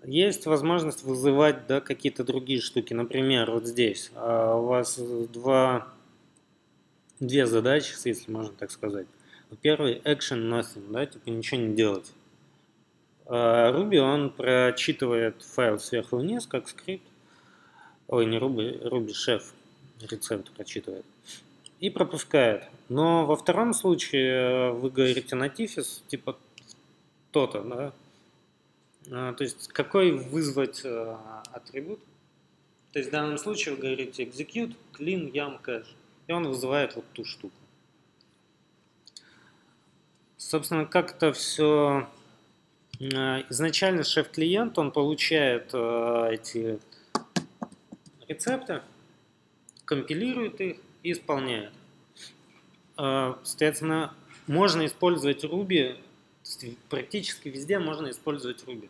Есть возможность вызывать да, какие-то другие штуки. Например, вот здесь а, у вас два, две задачи, если можно так сказать. Первый action nothing, да, типа ничего не делать. А Ruby, он прочитывает файл сверху вниз, как скрипт. Ой, не Ruby, Ruby Chef рецепт прочитывает. И пропускает. Но во втором случае вы говорите natifis, типа то-то, да, а, То есть какой вызвать э, атрибут? То есть в данном случае вы говорите execute clean yum cache, и он вызывает вот ту штуку. Собственно, как это все изначально шеф-клиент, он получает э, эти рецепты, компилирует их и исполняет. Э, Соответственно, можно использовать Ruby, практически везде можно использовать Ruby.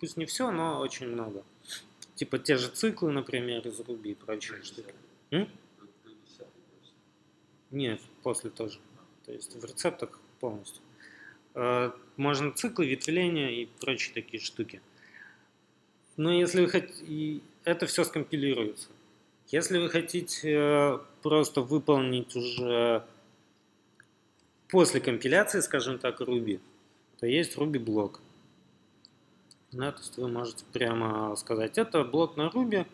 Пусть не все, но очень много. Типа те же циклы, например, из Ruby и прочие штуки. М? До- до 10 просто. Нет, после тоже. То есть в рецептах полностью. Э, Можно циклы, ветвления и прочие такие штуки. Но если вы хотите... Это все скомпилируется. Если вы хотите э, просто выполнить уже после компиляции, скажем так, Ruby, то есть Ruby блок. Да, то есть вы можете прямо сказать, это блок на Ruby,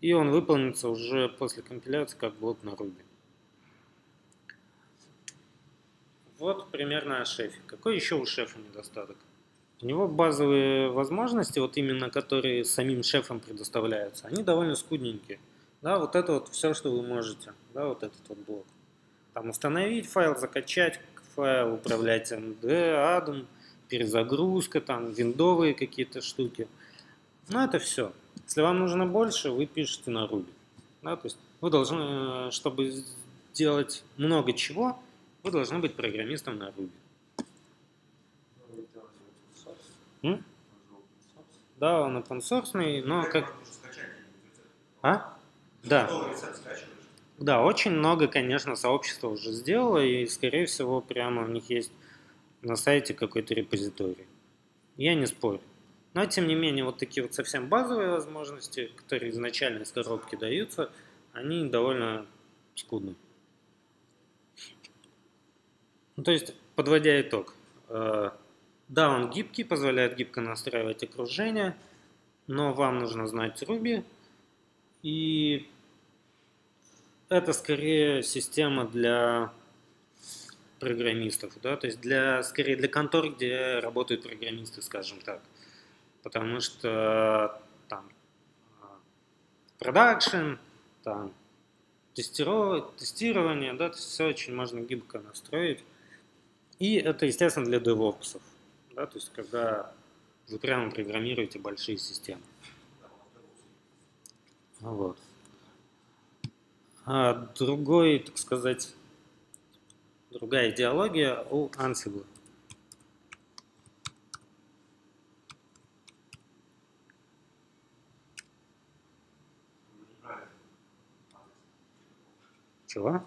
и он выполнится уже после компиляции как блок на Ruby. Вот примерно о шефе. Какой еще у шефа недостаток? У него базовые возможности, вот именно которые самим шефом предоставляются, они довольно скудненькие. Да, вот это вот все, что вы можете. Да, вот этот вот блок. Там установить файл, закачать файл, управлять MD, ADM, перезагрузка, там виндовые какие-то штуки. Ну, это все. Если вам нужно больше, вы пишете на Ruby. Да, то есть вы должны, э, чтобы сделать много чего, вы должны быть программистом на Ruby. М? Да, он open source, но как... А? Да. Да, очень много, конечно, сообщество уже сделало, и, скорее всего, прямо у них есть на сайте какой-то репозиторий. Я не спорю. Но, тем не менее, вот такие вот совсем базовые возможности, которые изначально из коробки даются, они довольно скудны. Ну, то есть, подводя итог, э, да, он гибкий, позволяет гибко настраивать окружение, но вам нужно знать Ruby, и это скорее система для программистов, да, то есть для, скорее для контор, где работают программисты, скажем так. Потому что там продакшн, там тестиро- тестирование, да, то есть все очень можно гибко настроить. И это, естественно, для девопсов, да, то есть когда вы прямо программируете большие системы. Вот. А другой, так сказать, другая идеология у Ansible. Чего?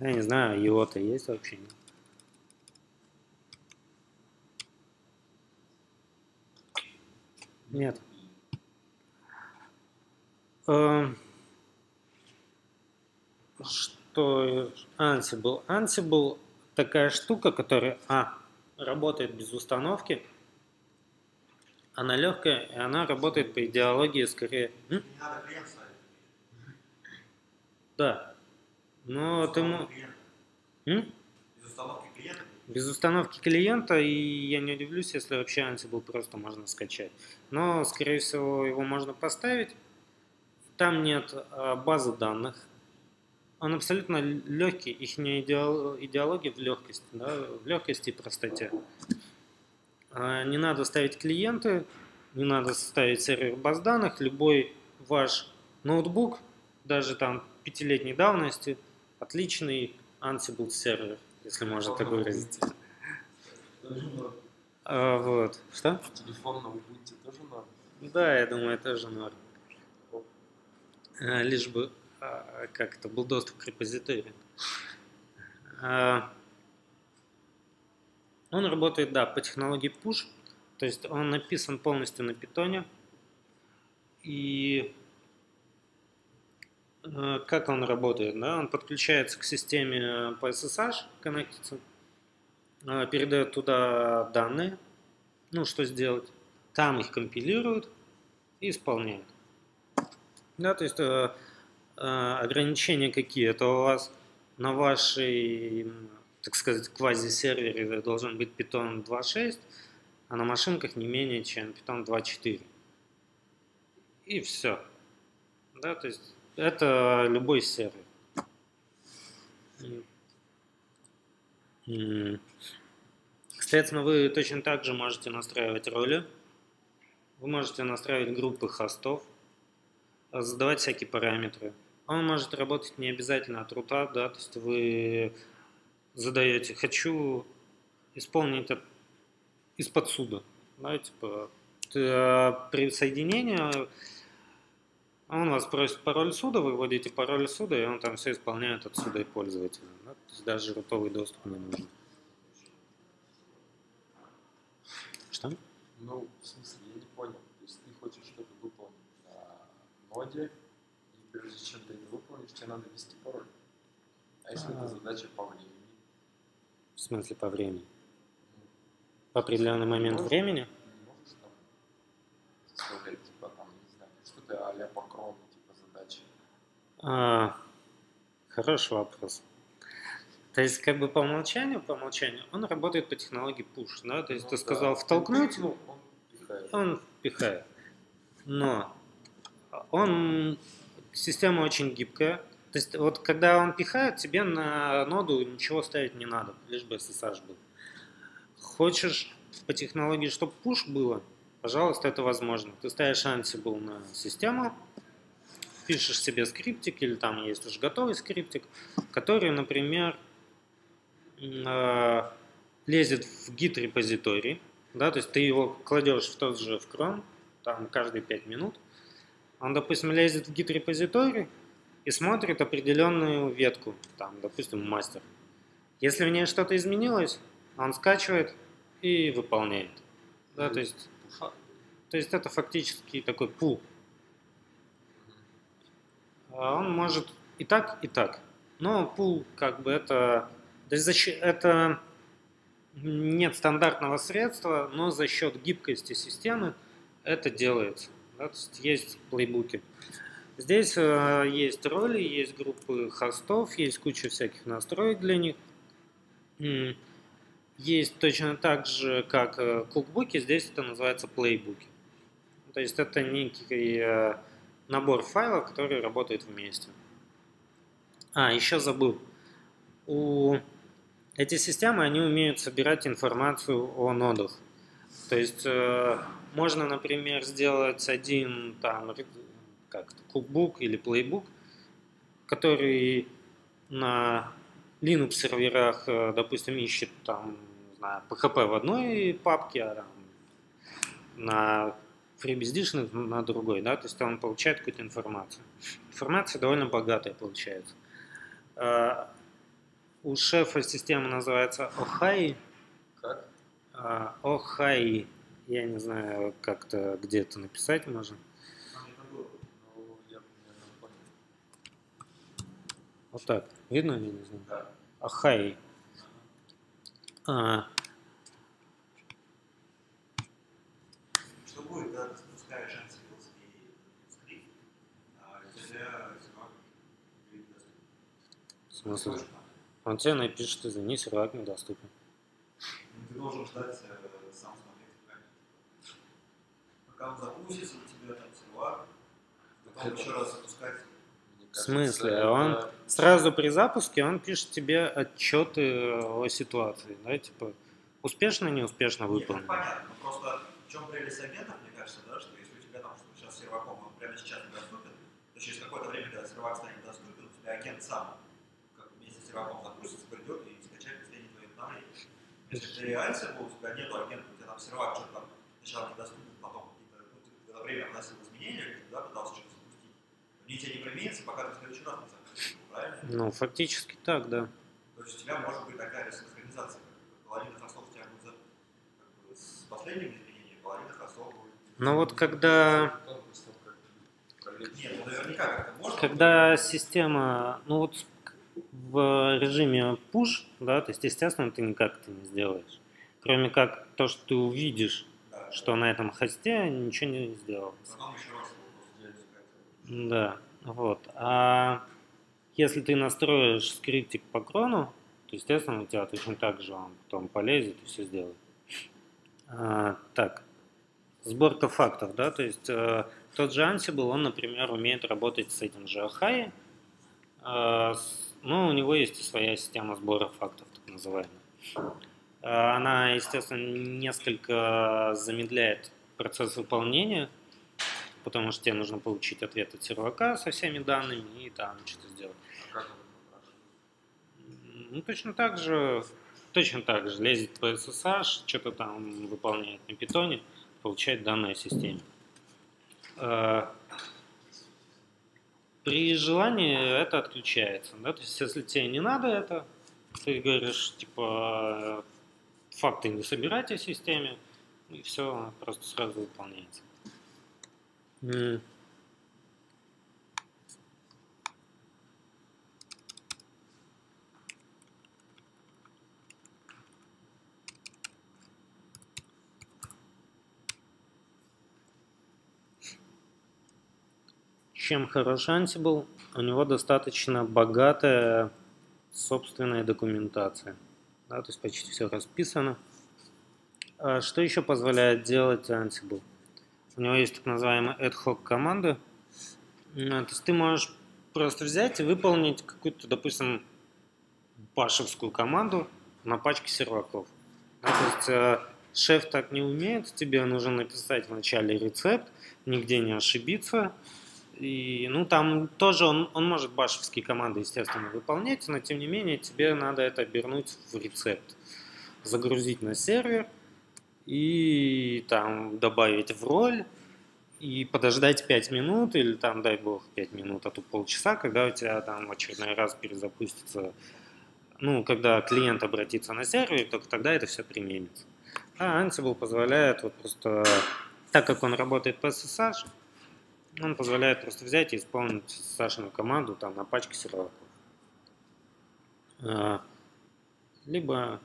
Я не знаю, его-то есть вообще? нет? Нет. Эм, Что Ansible? Ansible такая штука, которая, а, работает без установки, она легкая, и она работает по идеологии скорее... Не надо. Да. Но ты... Установки клиента. М? Без установки клиента. Без установки клиента, и я не удивлюсь, если вообще Ansible просто можно скачать. Но, скорее всего, его можно поставить. Там нет а, базы данных. Он абсолютно легкий, их идеология в легкости, да, в легкости и простоте. А, Не надо ставить клиенты, не надо ставить сервер баз данных. Любой ваш ноутбук, даже там пятилетней давности, отличный Ansible сервер, если можно так. Тоже норм. А, вот. Что? Телефон на Ubuntu тоже норм. Да, я думаю, это же норм. А, Лишь бы а, как это был доступ к репозиторию. А, Он работает, да, по технологии push, то есть он написан полностью на питоне. И как он работает? Да? Он подключается к системе по SSH, коннектится, э, передает туда данные, ну, что сделать. Там их компилирует и исполняет. Да, то есть э, э, ограничения какие? Это у вас на вашей, так сказать, квази-сервере должен быть Python 2.6, а на машинках не менее чем Python 2.4. И все. Да, то есть это любой сервер. Соответственно, вы точно так же можете настраивать роли. Вы можете настраивать группы хостов, задавать всякие параметры. Он может работать не обязательно от рута, да, то есть вы задаете «хочу исполнить это из-под суда», да, типа т- при соединении он вас просит пароль суда, вы вводите пароль суда, и он там все исполняет от суда и пользователя. да, то есть даже рутовый доступ не нужен. Что? Ну, в смысле, я не понял. То есть ты хочешь что-то выполнить на ноде, и прежде чем ты это выполнишь, тебе надо ввести пароль. А если А. это задача по времени? В смысле по времени? В определенный момент времени? Можешь там составлять, типа, там, не знаю, что-то а-ля по крону, типа, задачи. А, хороший вопрос. То есть, как бы по умолчанию, по умолчанию, он работает по технологии push, да? То есть, Ну ты да. сказал втолкнуть, Ну, он пихает. он впихает. Но он, система очень гибкая. То есть, вот когда он пихает, тебе на ноду ничего ставить не надо, лишь бы SSH был. Хочешь по технологии, чтобы push было, пожалуйста, это возможно. Ты ставишь Ansible на систему, пишешь себе скриптик, или там есть уже готовый скриптик, который, например, э, лезет в git репозиторий, да, то есть ты его кладешь в тот же в Chrome, там каждые 5 минут, он, допустим, лезет в git репозиторий и смотрит определенную ветку, там, допустим, мастер. Если в ней что-то изменилось, он скачивает и выполняет. Да, то есть, то есть это фактически такой пул. А Он может и так, и так. Но пул, как бы это, то есть за счет- это нет стандартного средства, но за счет гибкости системы это делается. Да, то есть есть плейбуки. Здесь э, есть роли, есть группы хостов, есть куча всяких настроек для них. Есть точно так же, как э, кукбуки, здесь это называется плейбуки. То есть это некий э, набор файлов, которые работают вместе. А, еще забыл. У эти системы, они умеют собирать информацию о нодах. То есть э, можно, например, сделать один там как кукбук или плейбук, который на Linux серверах, э, допустим, ищет там, не знаю, PHP в одной папке, а там на FreeBSD на другой, да, то есть он получает какую-то информацию. Информация довольно богатая получается. Э, У шефа система называется Охай. Как? А, Охай. Я не знаю, как-то где это написать можно. Там. Вот так. Видно, я не знаю. Охай. А, Что будет, когда ты запускаешь Ansible скрипт, а у тебя сервак недоступен? в смысле? Он тебе напишет, извини, сервак недоступен. Ну, Ты должен ждать э, сам смотреть. Пока он запустится, у тебя там сервак, потом Это- еще раз запускать. В смысле? Он сразу при запуске он пишет тебе отчеты о ситуации, да, типа успешно, неуспешно Нет, выполнено. понятно. но Просто в чем прелесть агентов, мне кажется, да, что если у тебя там что сейчас серваком, он прямо сейчас недоступен, то через какое-то время, когда сервак станет доступен, у тебя агент сам серваком запустится, придет и скачает последние твои обновления. Если ты Ansible, у тебя нет агента, у тебя там сервак что-то там сначала недоступен, потом какие-то, ну, ты это время вносил изменения, да, пытался что-то запустить. Они тебя не применятся, пока ты в следующий раз не запустишь, правильно? Ну, фактически так, да. То есть у тебя может быть такая синхронизация. как Половина хостов у тебя будет за- как бы, с последним изменением, половина хостов будет. Но вот когда. Нет, ну наверняка как-то можно. Когда система, ну вот в режиме push, да, то есть, естественно, ты никак это не сделаешь. Кроме как то, что ты увидишь, Да, что на этом хосте ничего не сделал. Потом еще раз. Да, вот. А если ты настроишь скриптик по крону, то, естественно, у тебя точно так же он потом полезет и все сделает. А, так, сборка фактов, да, то есть э, тот же Ansible, он, например, умеет работать с этим же Ахай, но у него есть своя система сбора фактов, так называемая. Э, Она, естественно, несколько замедляет процесс выполнения, потому что тебе нужно получить ответ от сервака со всеми данными и там что-то сделать. А? Ну, точно так же, точно так же лезет по SSH, что-то там выполняет на питоне, получает данные о системе. При желании это отключается, да, то есть если тебе не надо это, ты говоришь, типа, факты не собирать о системе, и все просто сразу выполняется. М. Чем хорош Ansible? У него достаточно богатая собственная документация. Да, то есть почти все расписано. А что еще позволяет делать Ansible? У него есть так называемые ad hoc команды. То есть ты можешь просто взять и выполнить какую-то, допустим, пашевскую команду на пачке серваков. Да, то есть э, шеф так не умеет, тебе нужно написать вначале рецепт, нигде не ошибиться. И, ну, там тоже он, он может башевские команды, естественно, выполнять, но тем не менее тебе надо это обернуть в рецепт. Загрузить на сервер и там добавить в роль, и подождать 5 минут, или там, дай бог, 5 минут, а то полчаса, когда у тебя там в очередной раз перезапустится, ну, когда клиент обратится на сервер, только тогда это все применится. А Ansible позволяет вот просто, так как он работает по SSH, он позволяет просто взять и исполнить SSH команду там на пачке серваков. А, либо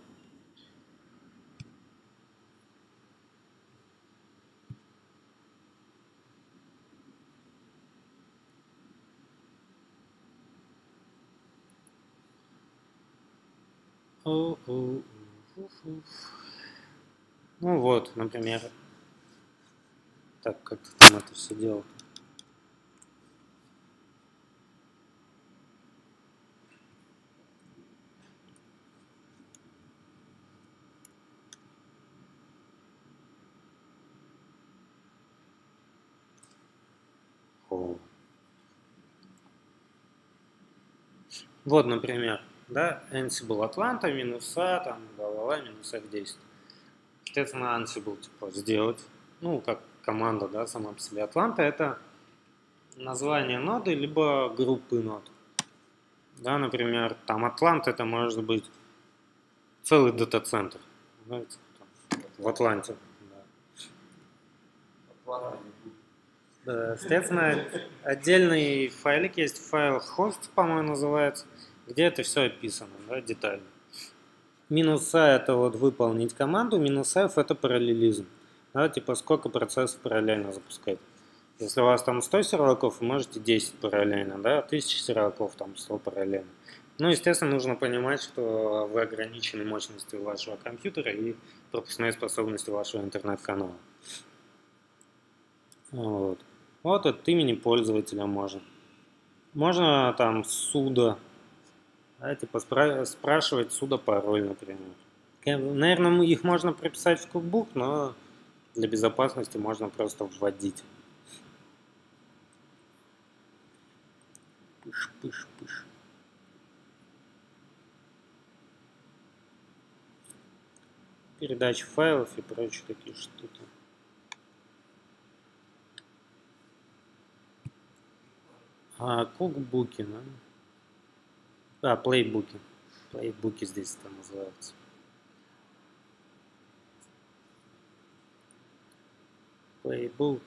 Ну вот, например, так как там это все делал. Вот, например, да, Ansible Atlanta, минуса, там, бла-бла-бла, минус F10. Соответственно, Ansible, типа, сделать, ну, как команда, да, сама по себе. Atlanta это название ноды, либо группы нод. Да, например, там Атлант это может быть целый дата-центр. Знаете, в Атланте. Да. Да, соответственно, отдельный файлик есть, файл host, по-моему, называется где это все описано да, детально. Минус А это вот выполнить команду, минус F это параллелизм. Да, типа сколько процессов параллельно запускать. Если у вас там 100 серваков, вы можете 10 параллельно, да, 1000 серваков, там 100 параллельно. Ну, естественно, нужно понимать, что вы ограничены мощностью вашего компьютера и пропускной способностью вашего интернет-канала. Вот. Вот от имени пользователя можно. Можно там суда да, типа спра- спрашивать суда пароль, например. Наверное, их можно прописать в кукбук, но для безопасности можно просто вводить. Пыш, пыш, пыш. Передача файлов и прочие такие штуки. А кукбуки, да? А, плейбуки. Плейбуки здесь это называются. Playbooks.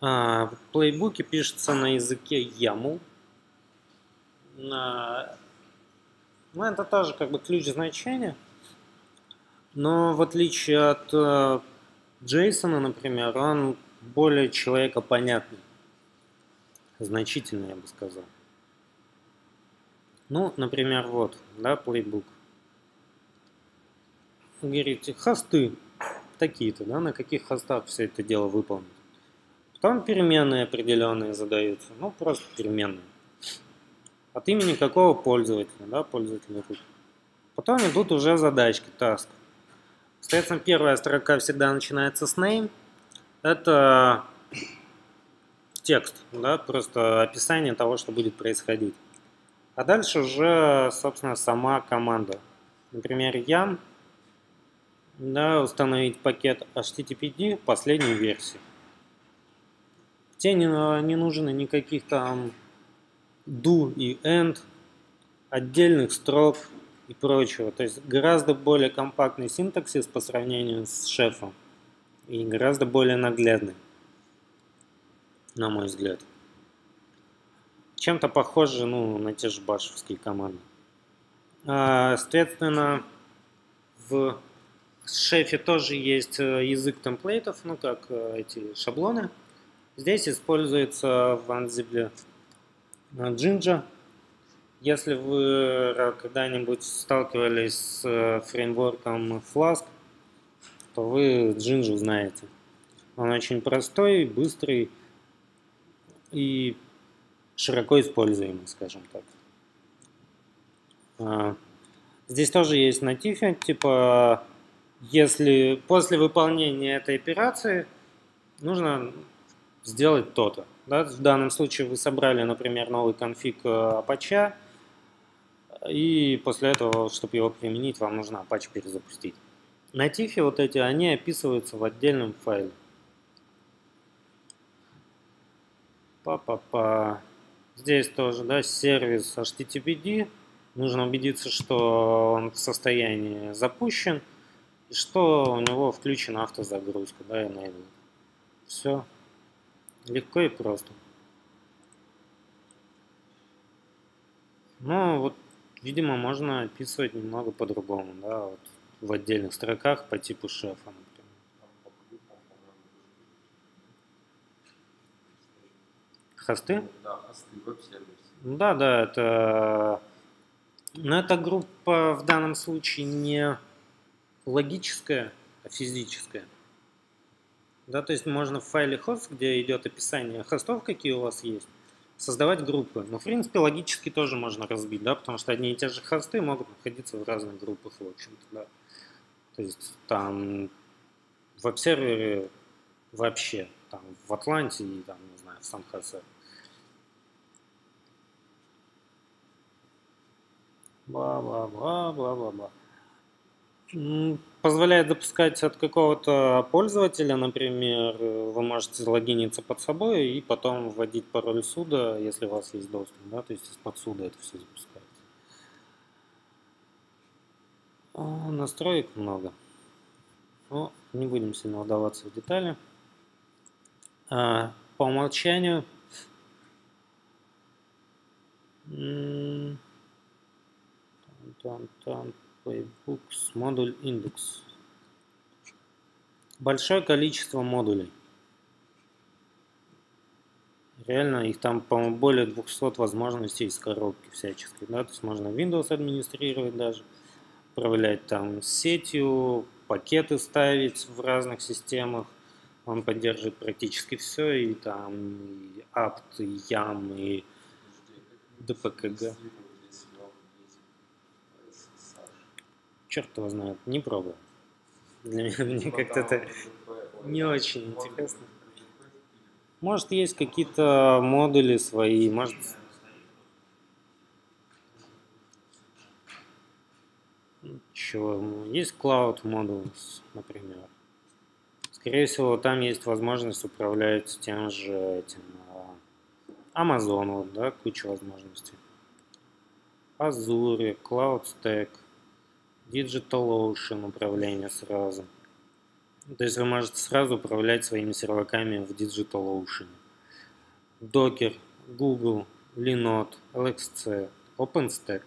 А, в плейбуке пишется на языке YAML. На... Ну, это тоже как бы ключ значения. Но в отличие от э, Джейсона, например, он более человекопонятный. Значительно, я бы сказал. Ну, например, вот, да, плейбук. Говорите, хосты такие-то, да, на каких хостах все это дело выполнить. Потом переменные определенные задаются, ну, просто переменные. От имени какого пользователя, да, пользователя тут. Потом идут уже задачки, task. Соответственно, первая строка всегда начинается с name. Это текст, да, просто описание того, что будет происходить. А дальше уже, собственно, сама команда. Например, yam, да, установить пакет HTTPD последней версии. Тебе не, не нужно никаких там do и end, отдельных строк, и прочего. То есть гораздо более компактный синтаксис по сравнению с шефом и гораздо более наглядный, на мой взгляд. Чем-то похоже ну, на те же башевские команды. А, Соответственно, в шефе тоже есть э, язык темплейтов, ну как э, эти шаблоны. Здесь используется в Ansible э, Jinja. Если вы ра- когда-нибудь сталкивались с э, фреймворком Flask, то вы Jinja знаете. Он очень простой, быстрый и широко используемый, скажем так. А, Здесь тоже есть на тифе, типа, если после выполнения этой операции нужно сделать то-то. Да? В данном случае вы собрали, например, новый конфиг э, Apache, и после этого, чтобы его применить, вам нужно Apache перезапустить. На тифе вот эти, они описываются в отдельном файле. Па-па-па. Здесь тоже, да, сервис HTTPD. Нужно убедиться, что он в состоянии запущен и что у него включена автозагрузка, да, enable. Все. Легко и просто. Ну, вот, видимо, можно описывать немного по-другому, да, вот в отдельных строках по типу шефа, например. Хосты? Да, хосты, веб-сервис. Ну Да, да, это... Но эта группа в данном случае не логическая, а физическая. Да, то есть можно в файле host, где идет описание хостов, какие у вас есть, создавать группы. Но, в принципе, логически тоже можно разбить, да, потому что одни и те же хосты могут находиться в разных группах, в общем-то, да. То есть там в веб-сервере вообще, там в Атланте и там, не знаю, в Сан-Хосе. Бла-бла-бла-бла-бла-бла. Позволяет запускать от какого-то пользователя, например, вы можете залогиниться под собой и потом вводить пароль суда, если у вас есть доступ, да, то есть из-под суда это все запускается. Настроек много. Но не будем сильно вдаваться в детали. А, По умолчанию м, там, Playbooks, модуль индекс. Большое количество модулей. Реально, их там, по-моему, более 200 возможностей из коробки всяческой. Да? То есть можно Windows администрировать даже, управлять там сетью, пакеты ставить в разных системах. Он поддерживает практически все, и там и apt, и YAM, и DPKG. Черт его знает, не пробовал. Для меня, мне как-то это не очень интересно. Может, есть какие-то модули свои, может... Чего? Есть Cloud Modules, например. Скорее всего, там есть возможность управлять тем же этим а, Amazon, да, куча возможностей. Azure, Cloud Stack, DigitalOcean управление сразу. То есть вы можете сразу управлять своими серваками в DigitalOcean. Docker, Google, Linode, LXC, OpenStack.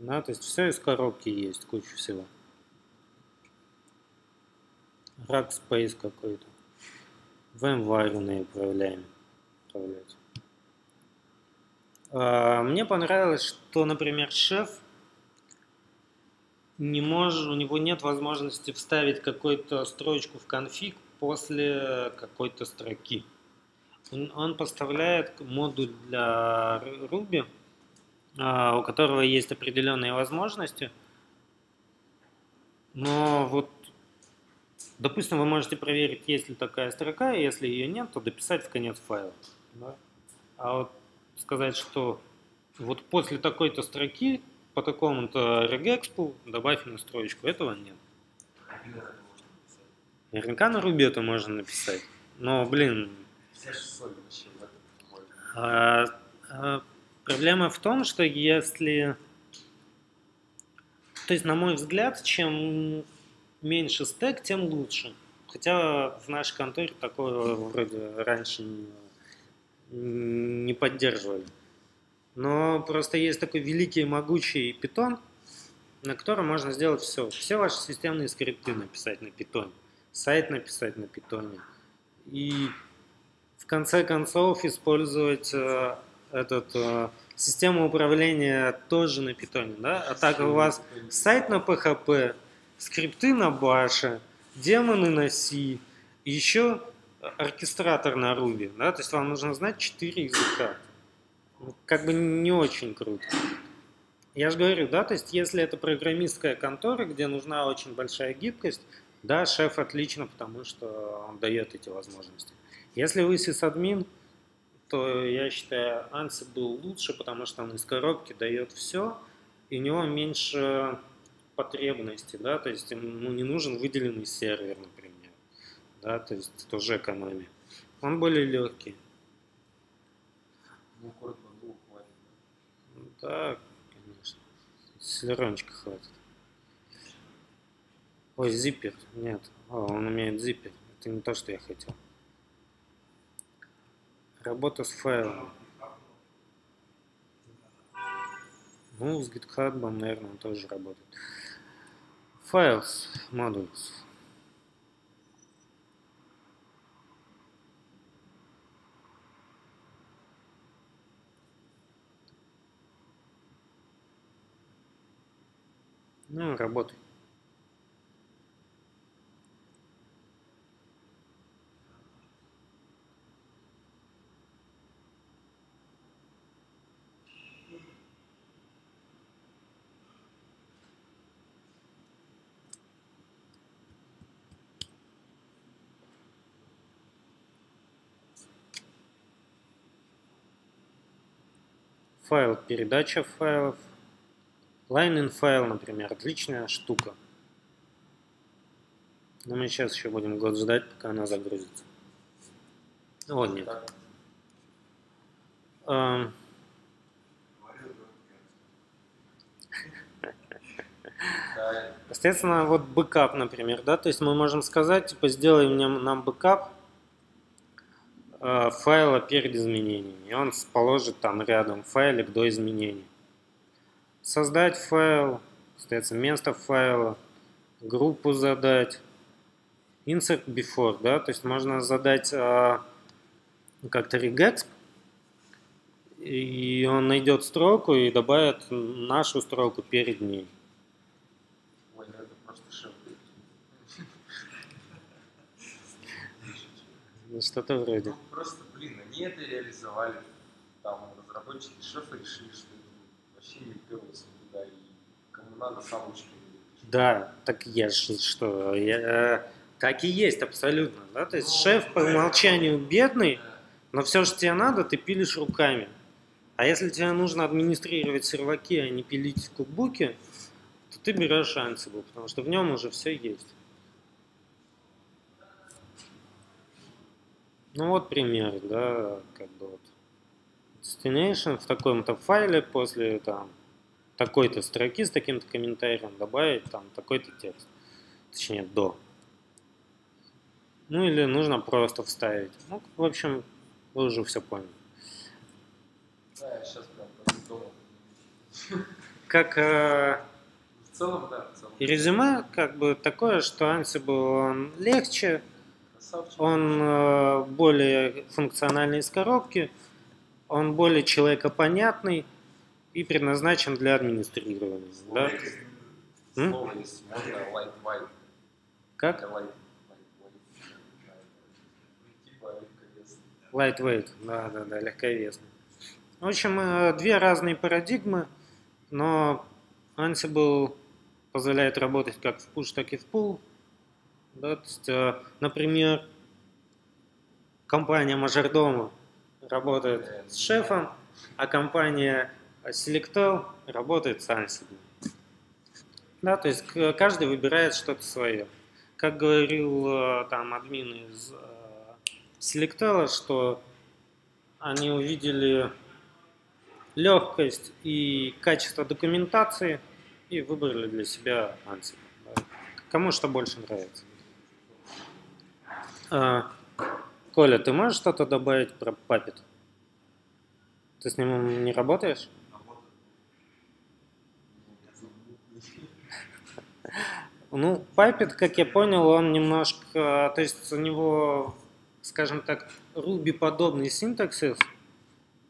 Да, то есть все из коробки есть, куча всего. Rackspace какой-то. VMware управляем. Управлять. А, Мне понравилось, что, например, шеф не мож... у него нет возможности вставить какую-то строчку в конфиг после какой-то строки. Он, он поставляет модуль для Ruby, а, у которого есть определенные возможности, но вот, допустим, вы можете проверить, есть ли такая строка, и если ее нет, то дописать в конец файла. да. А вот сказать, что вот после такой-то строки по такому-то регекспу добавь мне строчку. Этого нет. Наверняка на Ruby это можно написать. Но, блин, а, а, проблема в том, что если... То есть, на мой взгляд, чем меньше стек, тем лучше. Хотя в нашей конторе такое вроде раньше не, не поддерживали. Но просто есть такой великий могучий питон, на котором можно сделать все. Все ваши системные скрипты написать на питоне, сайт написать на питоне. И в конце концов использовать э, этот э, систему управления тоже на питоне, да? А так у вас сайт на PHP, скрипты на баше, демоны на C, еще оркестратор на Ruby, да? То есть вам нужно знать 4 языка. Ну, Как бы не очень круто. Я же говорю, да, то есть если это программистская контора, где нужна очень большая гибкость, да, шеф отлично, потому что он дает эти возможности. Если вы сисадмин, то я считаю, Ansible лучше, потому что он из коробки дает все, и у него меньше потребностей, да, то есть ему не нужен выделенный сервер, например, да, то есть тоже экономия. Он более легкий. Ну, корот бандул хватит. Да, конечно. Селерончика хватит. Ой, зиппер. Нет. О, он умеет зиппер. Это не то, что я хотел. Работа с файлом. Ну, с GitHub, наверное, он тоже работает. Files, modules. Ну, работай. Файл, передача файлов. Line in file, например, отличная штука. Но мы сейчас еще будем год ждать, пока она загрузится. Вот нет. Эм, Соответственно, вот бэкап, например, да, то есть мы можем сказать, типа, сделай мне нам бэкап э, файла перед изменениями, и он положит там рядом файлик до изменений. Создать файл, соответственно, место файла, группу задать, insert before, да, то есть можно задать э, как-то regex, и он найдет строку и добавит нашу строку перед ней. ой. Ну, Что-то вроде. Ну, просто, блин, они это реализовали. Там разработчики шефа решили, что вперлось никуда. И кому надо, сам. Да, так я же что, я, э, так и есть абсолютно, да, то есть шеф по умолчанию бедный, но все, что тебе надо, ты пилишь руками. А если тебе нужно администрировать серваки, а не пилить кукбуки, то ты берешь Ansible, потому что в нем уже все есть. Ну вот пример, да, как бы вот. Destination в таком-то файле после там такой-то строки с таким-то комментарием добавить там такой-то текст. Точнее, до. Ну или нужно просто вставить. Ну, в общем, вы уже все поняли. Да, я сейчас прям пойду дома. Как э, В целом, да, в целом. и резюме, как бы такое, что Ansible он легче, Красавчик. он э, более функциональный из коробки, он более человекопонятный и предназначен для администрирования. Слово Да? есть. Слово есть. Можно light white. Как? Light, light white. Легковесный. Lightweight, да, да, да, легковесный. В общем, э, две разные парадигмы, но Ansible позволяет работать как в push, так и в pull. Да, то есть, э, например, компания Majordomo работает с шефом, а компания Selectel работает с Ansible. Да, то есть к- каждый выбирает что-то свое. Как говорил э, там админ из э, Selectel, что они увидели легкость и качество документации и выбрали для себя Ansible. Кому что больше нравится. А, Коля, ты можешь что-то добавить про Puppet? Ты с ним не работаешь? Работа. Ну, Pipet, как я понял, он немножко, то есть у него, скажем так, Ruby-подобный синтаксис,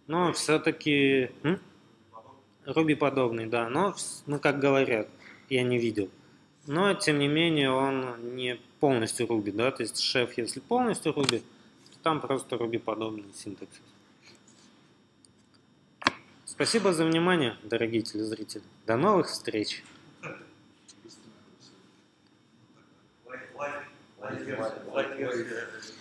но все-таки... Ruby подобный, да, но, ну, как говорят, я не видел. Но, тем не менее, он не полностью Ruby, да, то есть шеф, если полностью Ruby, то там просто Ruby подобный синтаксис. Спасибо за внимание, дорогие телезрители. До новых встреч! Like, yes, like, yes, yes.